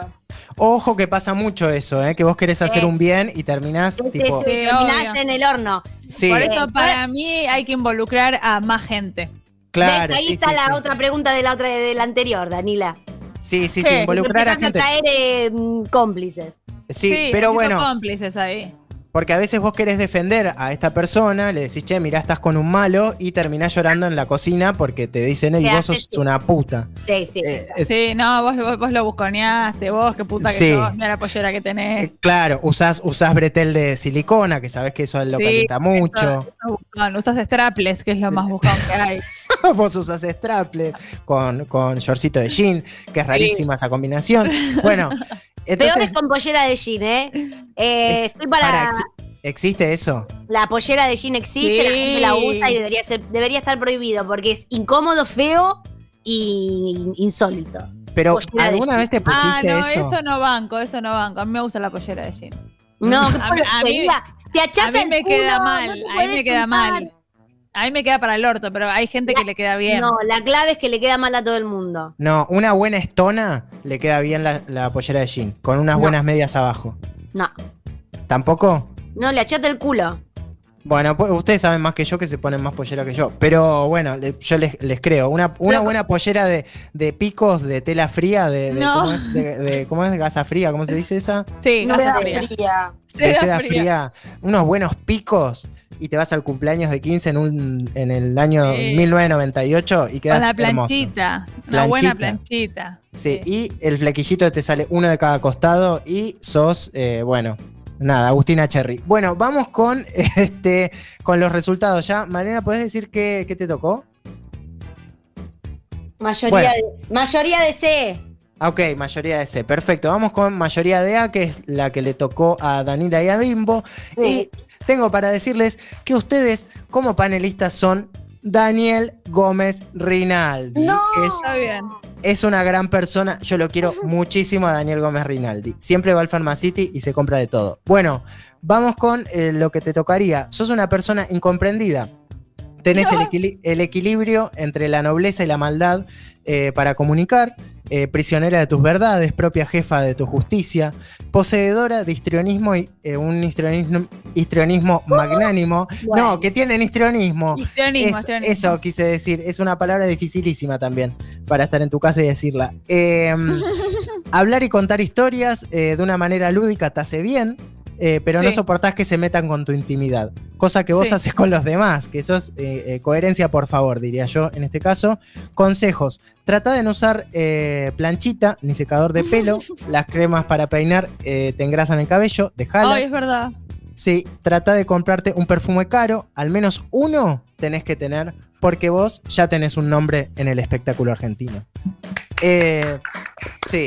ojo que pasa mucho eso, ¿eh? que vos querés hacer Sí. un bien y terminás Te- tipo. Sí, terminás en el horno. Sí, Por eso, Eh, para mí, hay que involucrar a más gente. claro. Ahí sí, está sí, la sí. otra pregunta de la otra de la anterior, Danila. Sí, sí, sí, involucrar a gente. traer eh, cómplices. Sí, pero bueno. cómplices ahí. Porque a veces vos querés defender a esta persona, le decís, che, mirá, estás con un malo y terminás llorando en la cocina porque te dicen, y vos sos una puta. Sí, sí. Eh, es- Sí, no, vos, vos, vos lo busconeaste, vos, qué puta que Sí. sos, mira la pollera que tenés. eh, claro, usás, usás bretel de silicona, que sabés que eso lo Sí, calienta mucho. Eso- eso. Usas strapless, que es lo más buscón que hay. vos usás straple con, con shortcito de jean, que es rarísima esa combinación. Bueno, Peor entonces. es con pollera de jean, ¿eh? Eh, ex- estoy para. para, exi- ¿Existe eso? La pollera de jean existe, la Sí. gente la usa y debería, ser, debería estar prohibido porque es incómodo, feo y insólito. Pero ¿alguna vez te Ah, pusiste no, eso? eso no banco, eso no banco. A mí me gusta la pollera de jean. No, A mí- a mí- porquería. Te achata A mí el me culo, queda mal, a mí me queda mal. A mí me queda para el orto, pero hay gente que le queda bien. No, la clave es que le queda mal a todo el mundo. No, una buena estona le queda bien la, la pollera de jean, con unas No. buenas medias abajo. No, ¿Tampoco? no, le achata el culo. Bueno, pues ustedes saben más que yo que se ponen más pollera que yo. Pero bueno, le- yo les, les creo. Una, una buena pollera de, de picos de tela fría, de, de- No. ¿cómo, es? De, de- ¿cómo es? De gasa fría, ¿cómo se dice esa? Sí, No gasa fría. fría. De Seda seda fría. fría. Unos buenos picos y te vas al cumpleaños de 15 en, un, en el año Sí. 1998 y quedas Con la hermoso. planchita. Una buena Planchita. planchita. Sí, y el flequillito te sale uno de cada costado y sos, eh, bueno, nada, Agustina Cherry. Bueno, vamos con, este, con los resultados ya. Malena, ¿puedes decir qué, qué te tocó? Mayoría, Bueno. de, mayoría de C. Ah, Ok, mayoría de C. Perfecto. Vamos con mayoría de A, que es la que le tocó a Danila y a Bimbo. Sí. Y tengo para decirles que ustedes, como panelistas, son Daniel Gómez Rinaldi. No. Es, Está bien. es una gran persona. Yo lo quiero muchísimo a Daniel Gómez Rinaldi. Siempre va al Pharmacity y se compra de todo. Bueno, vamos con eh, lo que te tocaría. Sos una persona incomprendida. Tenés el, equili- el equilibrio entre la nobleza y la maldad eh, para comunicar. Eh, prisionera de tus verdades, propia jefa de tu justicia, poseedora de histrionismo y eh, un histrionismo, histrionismo magnánimo. No, que tienen histrionismo. Histrionismo, Es- histrionismo. eso quise decir. Es una palabra dificilísima también para estar en tu casa y decirla. Eh, hablar y contar historias eh, de una manera lúdica te hace bien, pero no soportás que se metan con tu intimidad. Cosa que vos Sí. haces con los demás, que eso es coherencia, por favor, diría yo en este caso. Consejos. Trata de no usar eh, planchita ni secador de pelo. Las cremas para peinar eh, te engrasan el cabello. Dejalas. Ay, es verdad. Sí, trata de comprarte un perfume caro, al menos uno tenés que tener, porque vos ya tenés un nombre en el espectáculo argentino. Eh, sí,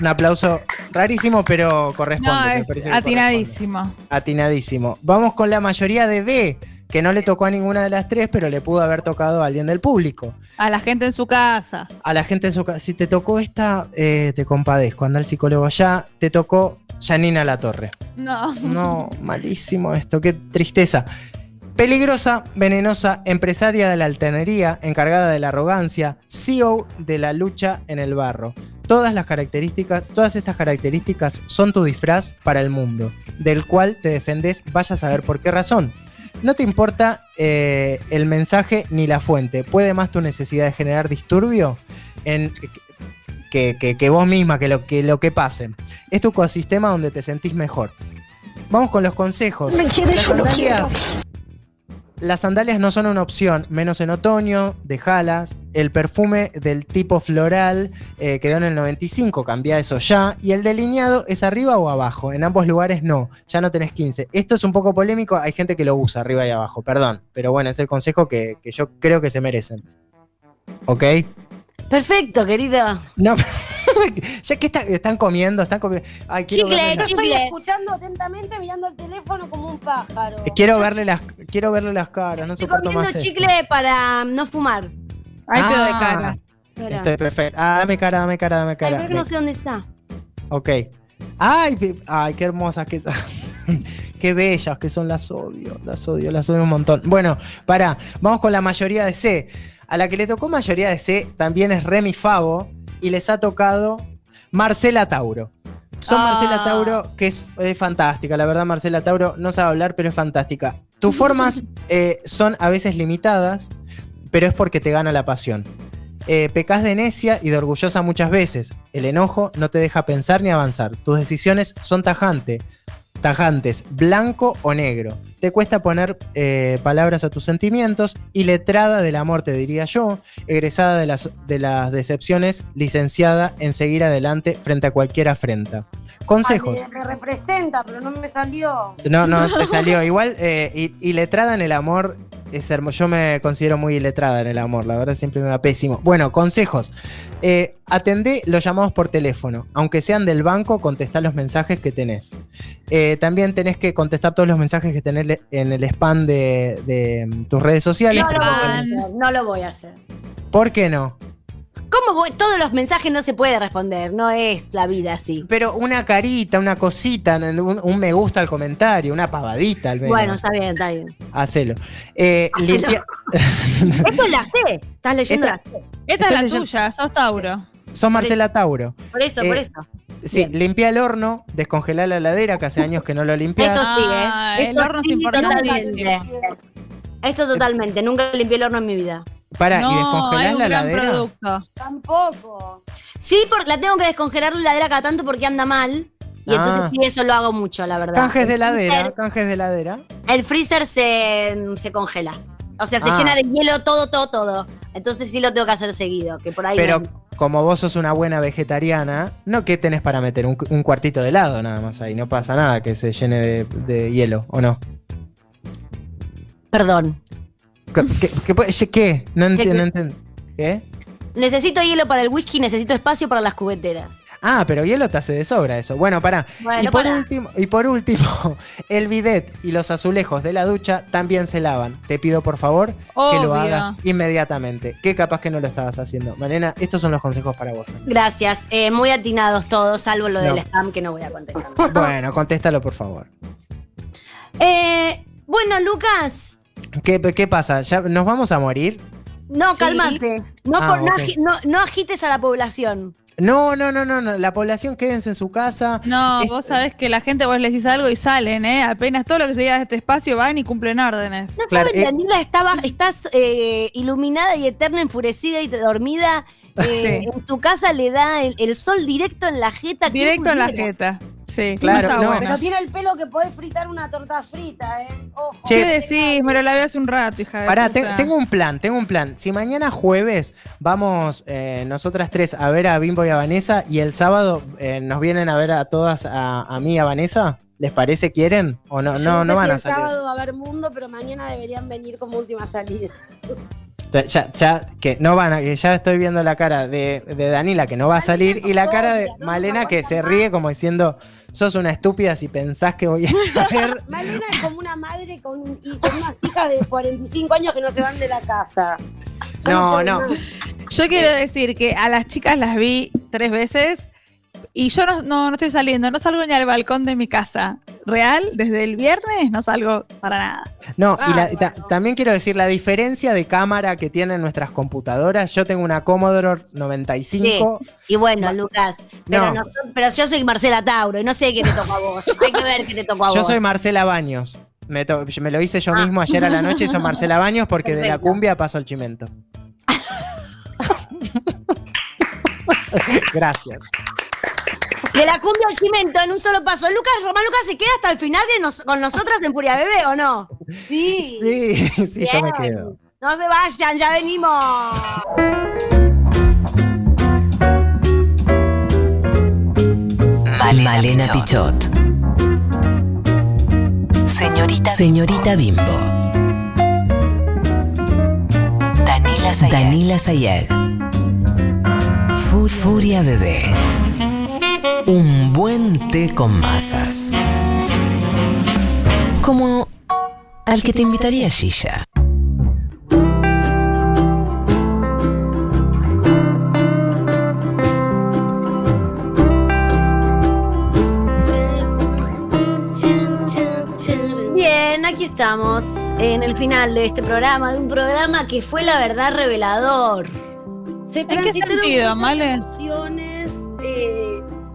un aplauso rarísimo, pero corresponde. No, es atinadísimo. corresponde. Atinadísimo. Vamos con la mayoría de B, que no le tocó a ninguna de las tres, pero le pudo haber tocado a alguien del público. A la gente en su casa. A la gente en su casa. Si te tocó esta, eh, te compadezco. Anda el psicólogo allá. Te tocó Janina La Torre. No. No, malísimo esto, qué tristeza. Peligrosa, venenosa, empresaria de la altanería, encargada de la arrogancia, CEO de la lucha en el barro. Todas las características, todas estas características son tu disfraz para el mundo, del cual te defendes, vaya a saber por qué razón. No te importa eh, el mensaje ni la fuente, puede más tu necesidad de generar disturbio en, que, que- que vos misma, que lo, que lo que pase. Es tu ecosistema donde te sentís mejor. Vamos con los consejos. Me yo lo sandalias, las sandalias no son una opción, menos en otoño, dejalas. El perfume del tipo floral eh, quedó en el 95, cambia eso ya. Y el delineado es arriba o abajo. En ambos lugares no, ya no tenés 15. Esto es un poco polémico, hay gente que lo usa arriba y abajo, perdón. Pero bueno, es el consejo que, que yo creo que se merecen. ¿Ok? Perfecto, querido. No, ya que está- están comiendo, están comiendo. Ay, quiero Chicle, verle las- estoy Chicle. escuchando atentamente, mirando el teléfono como un pájaro. Eh, Quiero verle las, quiero verle las caras, no Estoy soporto comiendo más. esto. chicle para no fumar. Ahí quedó de Ah, cara. Espera. Estoy perfecto. Ah, dame cara, dame cara, dame Ay, cara. creo que no sé dónde está. Ok. Ay, ay, qué hermosas que son. qué bellas que son, las odio, las odio, las odio un montón. Bueno, para, vamos con la mayoría de C. A la que le tocó mayoría de C también es Remy Favo y les ha tocado Marcela Tauro. Son Ah. Marcela Tauro, que es, es fantástica, la verdad Marcela Tauro no sabe hablar, pero es fantástica. Tus formas eh, son a veces limitadas, pero es porque te gana la pasión. Eh, pecas de necia y de orgullosa muchas veces. El enojo no te deja pensar ni avanzar. Tus decisiones son tajante, tajantes, blanco o negro. Te cuesta poner eh, palabras a tus sentimientos, iletrada del amor, te diría yo, egresada de las, de las decepciones, licenciada en seguir adelante frente a cualquier afrenta. Consejos. Me, representa, pero no me salió. No, no, te salió. Igual, eh, y, y letrada en el amor es hermoso. Yo me considero muy iletrada en el amor, la verdad siempre me va pésimo. Bueno, consejos. Eh, atendé los llamados por teléfono. Aunque sean del banco, contestá los mensajes que tenés. Eh, también tenés que contestar todos los mensajes que tenés en el spam de, de, mm, tus redes sociales. No lo, voy a Pan. hacer, no lo voy a hacer. ¿Por qué no? ¿Cómo voy? Todos los mensajes no se puede responder, no es la vida así. Pero una carita, una cosita, un, un me gusta al comentario, una pavadita al menos. Bueno, está bien, está bien. Hacelo. Eh, limpia- Esto es la C. Estás leyendo Esta- la C. Esta es la tuya, sos Tauro. Sos Marcela Tauro. Por eso, por Eh, eso. Sí, Bien. limpia el horno, descongelá la heladera, que hace años que no lo limpias. Esto sí, ¿eh? Ah, el horno es sí, importantísimo. totalmente. Esto totalmente. Nunca limpié el horno en mi vida. Para, y no, descongelás es un la gran heladera. producto. Tampoco. Sí, porque la tengo que descongelar la heladera cada tanto porque anda mal. Y entonces Ah. sí, eso lo hago mucho, la verdad. Canjes de El heladera, canjes de heladera. El freezer se, se congela. O sea, se Ah. llena de hielo todo, todo, todo. Entonces sí lo tengo que hacer seguido, que por ahí Pero no. como vos sos una buena vegetariana, ¿no qué tenés para meter? Un, un cuartito de helado nada más ahí. No pasa nada que se llene de, de hielo, ¿o no? Perdón. ¿Qué? qué- qué qué? No ¿Qué- entiendo. qué? No. ¿Qué? Necesito hielo para el whisky, necesito espacio para las cubeteras. Ah, pero hielo te hace de sobra eso. Bueno, pará. Bueno, y, por pará. último, y por último, el bidet y los azulejos de la ducha también se lavan. Te pido por favor que lo hagas inmediatamente. Que capaz que no lo estabas haciendo. Malena, estos son los consejos para vos. Gracias. Eh, muy atinados todos, salvo lo del spam que no voy a contestar. Bueno, contéstalo por favor. Eh, bueno, Lucas. ¿Qué, qué pasa? ¿Ya ¿Nos vamos a morir? No, Sí. cálmate. No, Ah, por- no agi- no- no agites a la población. No, no, no, no, no. La población quédense en su casa. No, vos sabés que la gente vos les decís algo y salen, ¿eh? Apenas todo lo que se diga de este espacio van y cumplen órdenes. No Claro, saben, eh. Daniela estaba, estás eh, iluminada y eterna, enfurecida y dormida. Eh, Sí. En tu casa le da el, el sol directo en la jeta. Directo en la jeta. Sí, Claro, no está no. bueno. Pero tiene el pelo que podés fritar una torta frita, ¿eh? Ojo. Che. ¿Qué decís? Me lo lavé hace un rato, hija de Pará, te- tengo un plan, tengo un plan. Si mañana jueves vamos eh, nosotras tres a ver a Bimbo y a Vanessa y el sábado eh, nos vienen a ver a todas, a, a mí y a Vanessa, ¿les parece? ¿Quieren? ¿O no, no, sé no si van a el salir? sábado va a haber mundo, pero mañana deberían venir como última salida. Ya, ya, que no van a, que ya estoy viendo la cara de, de Danila que no va a salir y la cara de Malena que se ríe como diciendo, sos una estúpida si pensás que voy a ver. Malena es como una madre con, y con unas hijas de 45 años que no se van de la casa. No, no. Yo quiero decir que a las chicas las vi tres veces y yo no, no, no estoy saliendo, no salgo ni al balcón de mi casa. Real, desde el viernes no salgo para nada. No, y la- ta- también quiero decir la diferencia de cámara que tienen nuestras computadoras. Yo tengo una Commodore 95. Y bueno, Lucas, pero, No. no- pero yo soy Marcela Tauro y no sé qué te tocó a vos. Hay que ver qué te tocó a Yo vos. soy Marcela Baños. Me, to- me lo hice yo Ah. mismo ayer a la noche y soy Marcela Baños porque de la cumbia paso el chimento. Gracias. De la cumbia al cimento en un solo paso. Lucas Román Lucas se queda hasta el final de nos- con nosotras en Furia Bebé, ¿o no? Sí. Sí, sí, yo me quedo. No se vayan, ya venimos. Malena, Pichot. Señorita, Señorita Bimbo. Danila. Danila Sayeg. Fu- Furia Bebé. Un buen té con masas. Como al que te invitaría Shisha. Bien, aquí estamos en el final de este programa, de un programa que fue la verdad revelador. Se ¿En qué sentido, Male?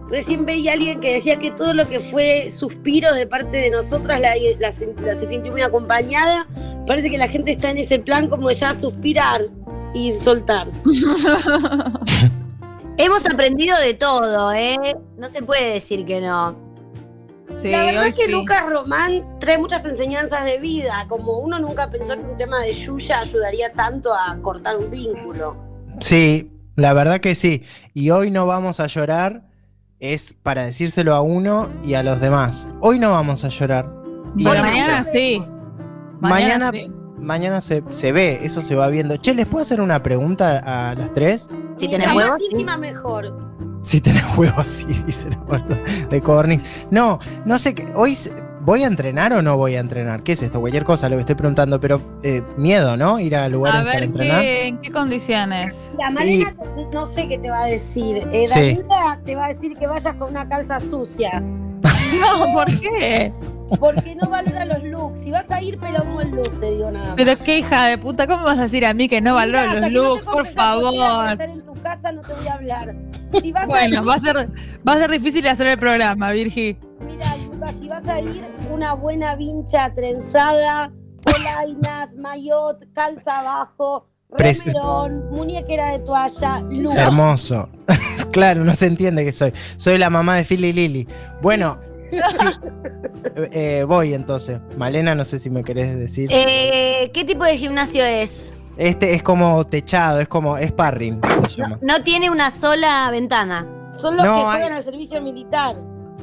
Recién veía a alguien que decía que todo lo que fue suspiro de parte de nosotras la, la se- la se sintió muy acompañada. Parece que la gente está en ese plan como de ya suspirar y soltar. Hemos aprendido de todo, ¿eh? No se puede decir que no. Sí, la verdad es que sí. Lucas Román trae muchas enseñanzas de vida. Como uno nunca pensó que un tema de Yuya ayudaría tanto a cortar un vínculo. Sí, la verdad que sí. Y hoy no vamos a llorar, es para decírselo a uno y a los demás. Hoy no vamos a llorar. Y la- mañana sí. Mañana, sí. mañana se, se ve, eso se va viendo. Che, ¿les puedo hacer una pregunta a las tres? Si tenés más huevos. íntima, mejor. Si tenés huevos, sí, dice la de Codorniz. No, no sé, qué- hoy ¿voy a entrenar o no voy a entrenar? ¿Qué es esto? Cualquier cosa lo que estoy preguntando, pero eh, miedo, ¿no? Ir a lugares A para entrenar. qué, en qué condiciones. La Malena te- no sé qué te va a decir. Eh, Sí. Daniela te va a decir que vayas con una calza sucia. No, ¿por qué? Porque no valora los looks. Si vas a ir, pela un buen look, te digo nada más. Pero qué hija de puta, ¿cómo vas a decir a mí que no valoro hasta los que no te looks? Por favor. estar en tu casa no te voy a hablar. Si vas a Bueno, ir, va a ser, va a ser difícil hacer el programa, Virgi. mira, Lucas, si vas a ir, una buena vincha trenzada, polainas, maillot, calza abajo, remerón, muñequera de toalla, look. Hermoso. claro, no se entiende que soy. Soy la mamá de Philly Lily. Bueno, sí. Eh, eh, voy entonces. Malena, no sé si me querés decir. Eh, ¿Qué tipo de gimnasio es? Este es como techado, es como sparring, se llama. No tiene una sola ventana. Son los No, que hay- juegan al servicio militar.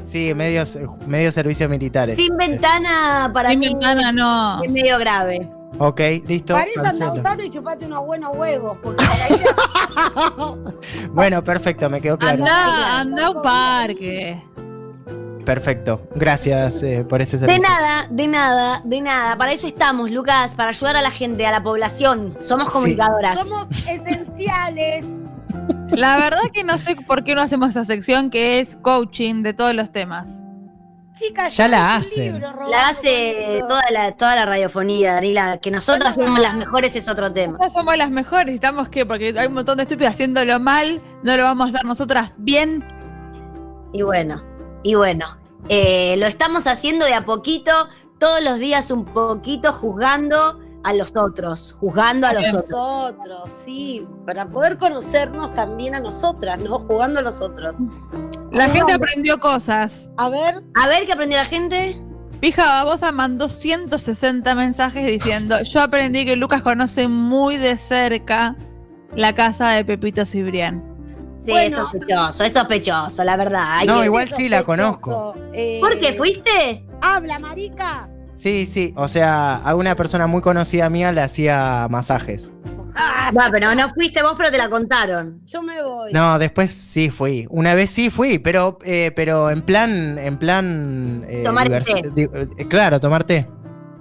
Sí, medios, medio servicios militares. Sin ventana para Sin mí ventana no. es medio grave. Ok, listo. Parece andausano y chupate unos buenos huevos. Porque para ir a- Bueno, perfecto, me quedó claro. Anda, anda a un parque. Perfecto. Gracias eh, por este De servicio. nada, de nada, de nada. Para eso estamos, Lucas, para ayudar a la gente, a la población. Somos Sí. comunicadoras. somos esenciales. La verdad que no sé por qué no hacemos esa sección que es coaching de todos los temas. Chicas, Ya la hacen. libro, Roberto, La hace toda la, toda la radiofonía, Danila. Que nosotras somos las mejores es otro tema. No somos las mejores, estamos que porque hay un montón de estúpidos haciéndolo mal, no lo vamos a hacer nosotras bien. Y bueno, y bueno. eh, lo estamos haciendo de a poquito, todos los días un poquito, juzgando a los otros. Juzgando a los otros. Nosotros, sí, para poder conocernos también a nosotras, ¿no? Jugando a nosotros. La gente aprendió cosas. A ver, A ver qué aprendió la gente. Pija Babosa mandó 160 mensajes diciendo, yo aprendí que Lucas conoce muy de cerca la casa de Pepito Cibrián. Sí, Bueno. es sospechoso, es sospechoso, la verdad. Hay No, igual sí la conozco. Eh, ¿Por qué? ¿Fuiste? Habla, marica. Sí, sí. O sea, a una persona muy conocida mía le hacía masajes. Ah, No, pero no fuiste vos, pero te la contaron. yo me voy. No, después sí fui. Una vez sí fui, pero, eh, pero en plan, en plan. eh, Tomar divers- té. di- eh, claro, tomar té.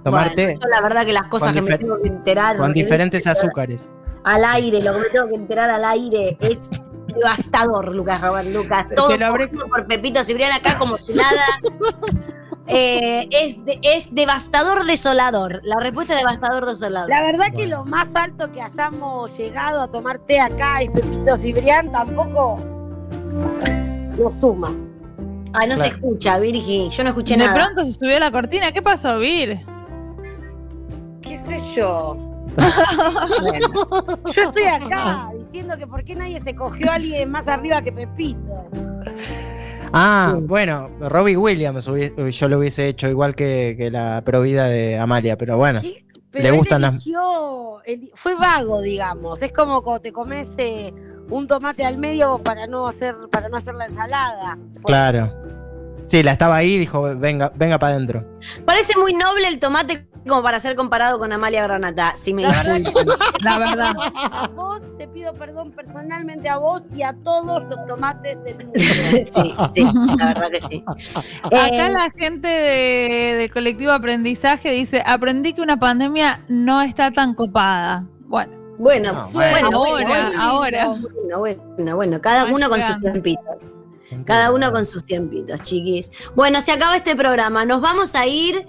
Tomar Bueno, té yo la verdad que las cosas que me tengo que enterar con diferentes azúcares. al aire, lo que me tengo que enterar al aire es devastador, Lucas Robert Lucas. Todo lo por Pepito Cibrián acá como si nada. Eh, es, de- es devastador desolador. La respuesta es devastador desolador. La verdad que lo más alto que hayamos llegado a tomar té acá es Pepito Cibrián, tampoco nos suma. Ay, no se escucha, Virgi. Yo no escuché De nada. pronto se subió la cortina. ¿Qué pasó, Vir? ¿Qué sé yo? Bueno, Yo estoy acá diciendo que por qué nadie se cogió a alguien más arriba que Pepito. Ah, bueno, Robbie Williams hubiese- yo lo hubiese hecho igual que, que la provida de Amalia, pero bueno. Sí, pero Le él gustan las- fue vago, digamos. Es como cuando te comes eh, un tomate al medio para no hacer, para no hacer la ensalada. Fue- Claro. Sí, la estaba ahí y dijo, venga, venga para adentro. parece muy noble el tomate como para ser comparado con Amalia Granata, si me La verdad. La verdad. A vos te pido perdón personalmente a vos y a todos los tomates del mundo. Sí, sí, la verdad que sí. Acá Eh, la gente de, de colectivo aprendizaje dice, aprendí que una pandemia no está tan copada. Bueno, Bueno, No, bueno, bueno. ahora, bueno, ahora. Bueno, bueno, bueno, cada uno con sus tiempitos. Cada uno con sus tiempitos, chiquis. Bueno, se acaba este programa. Nos vamos a ir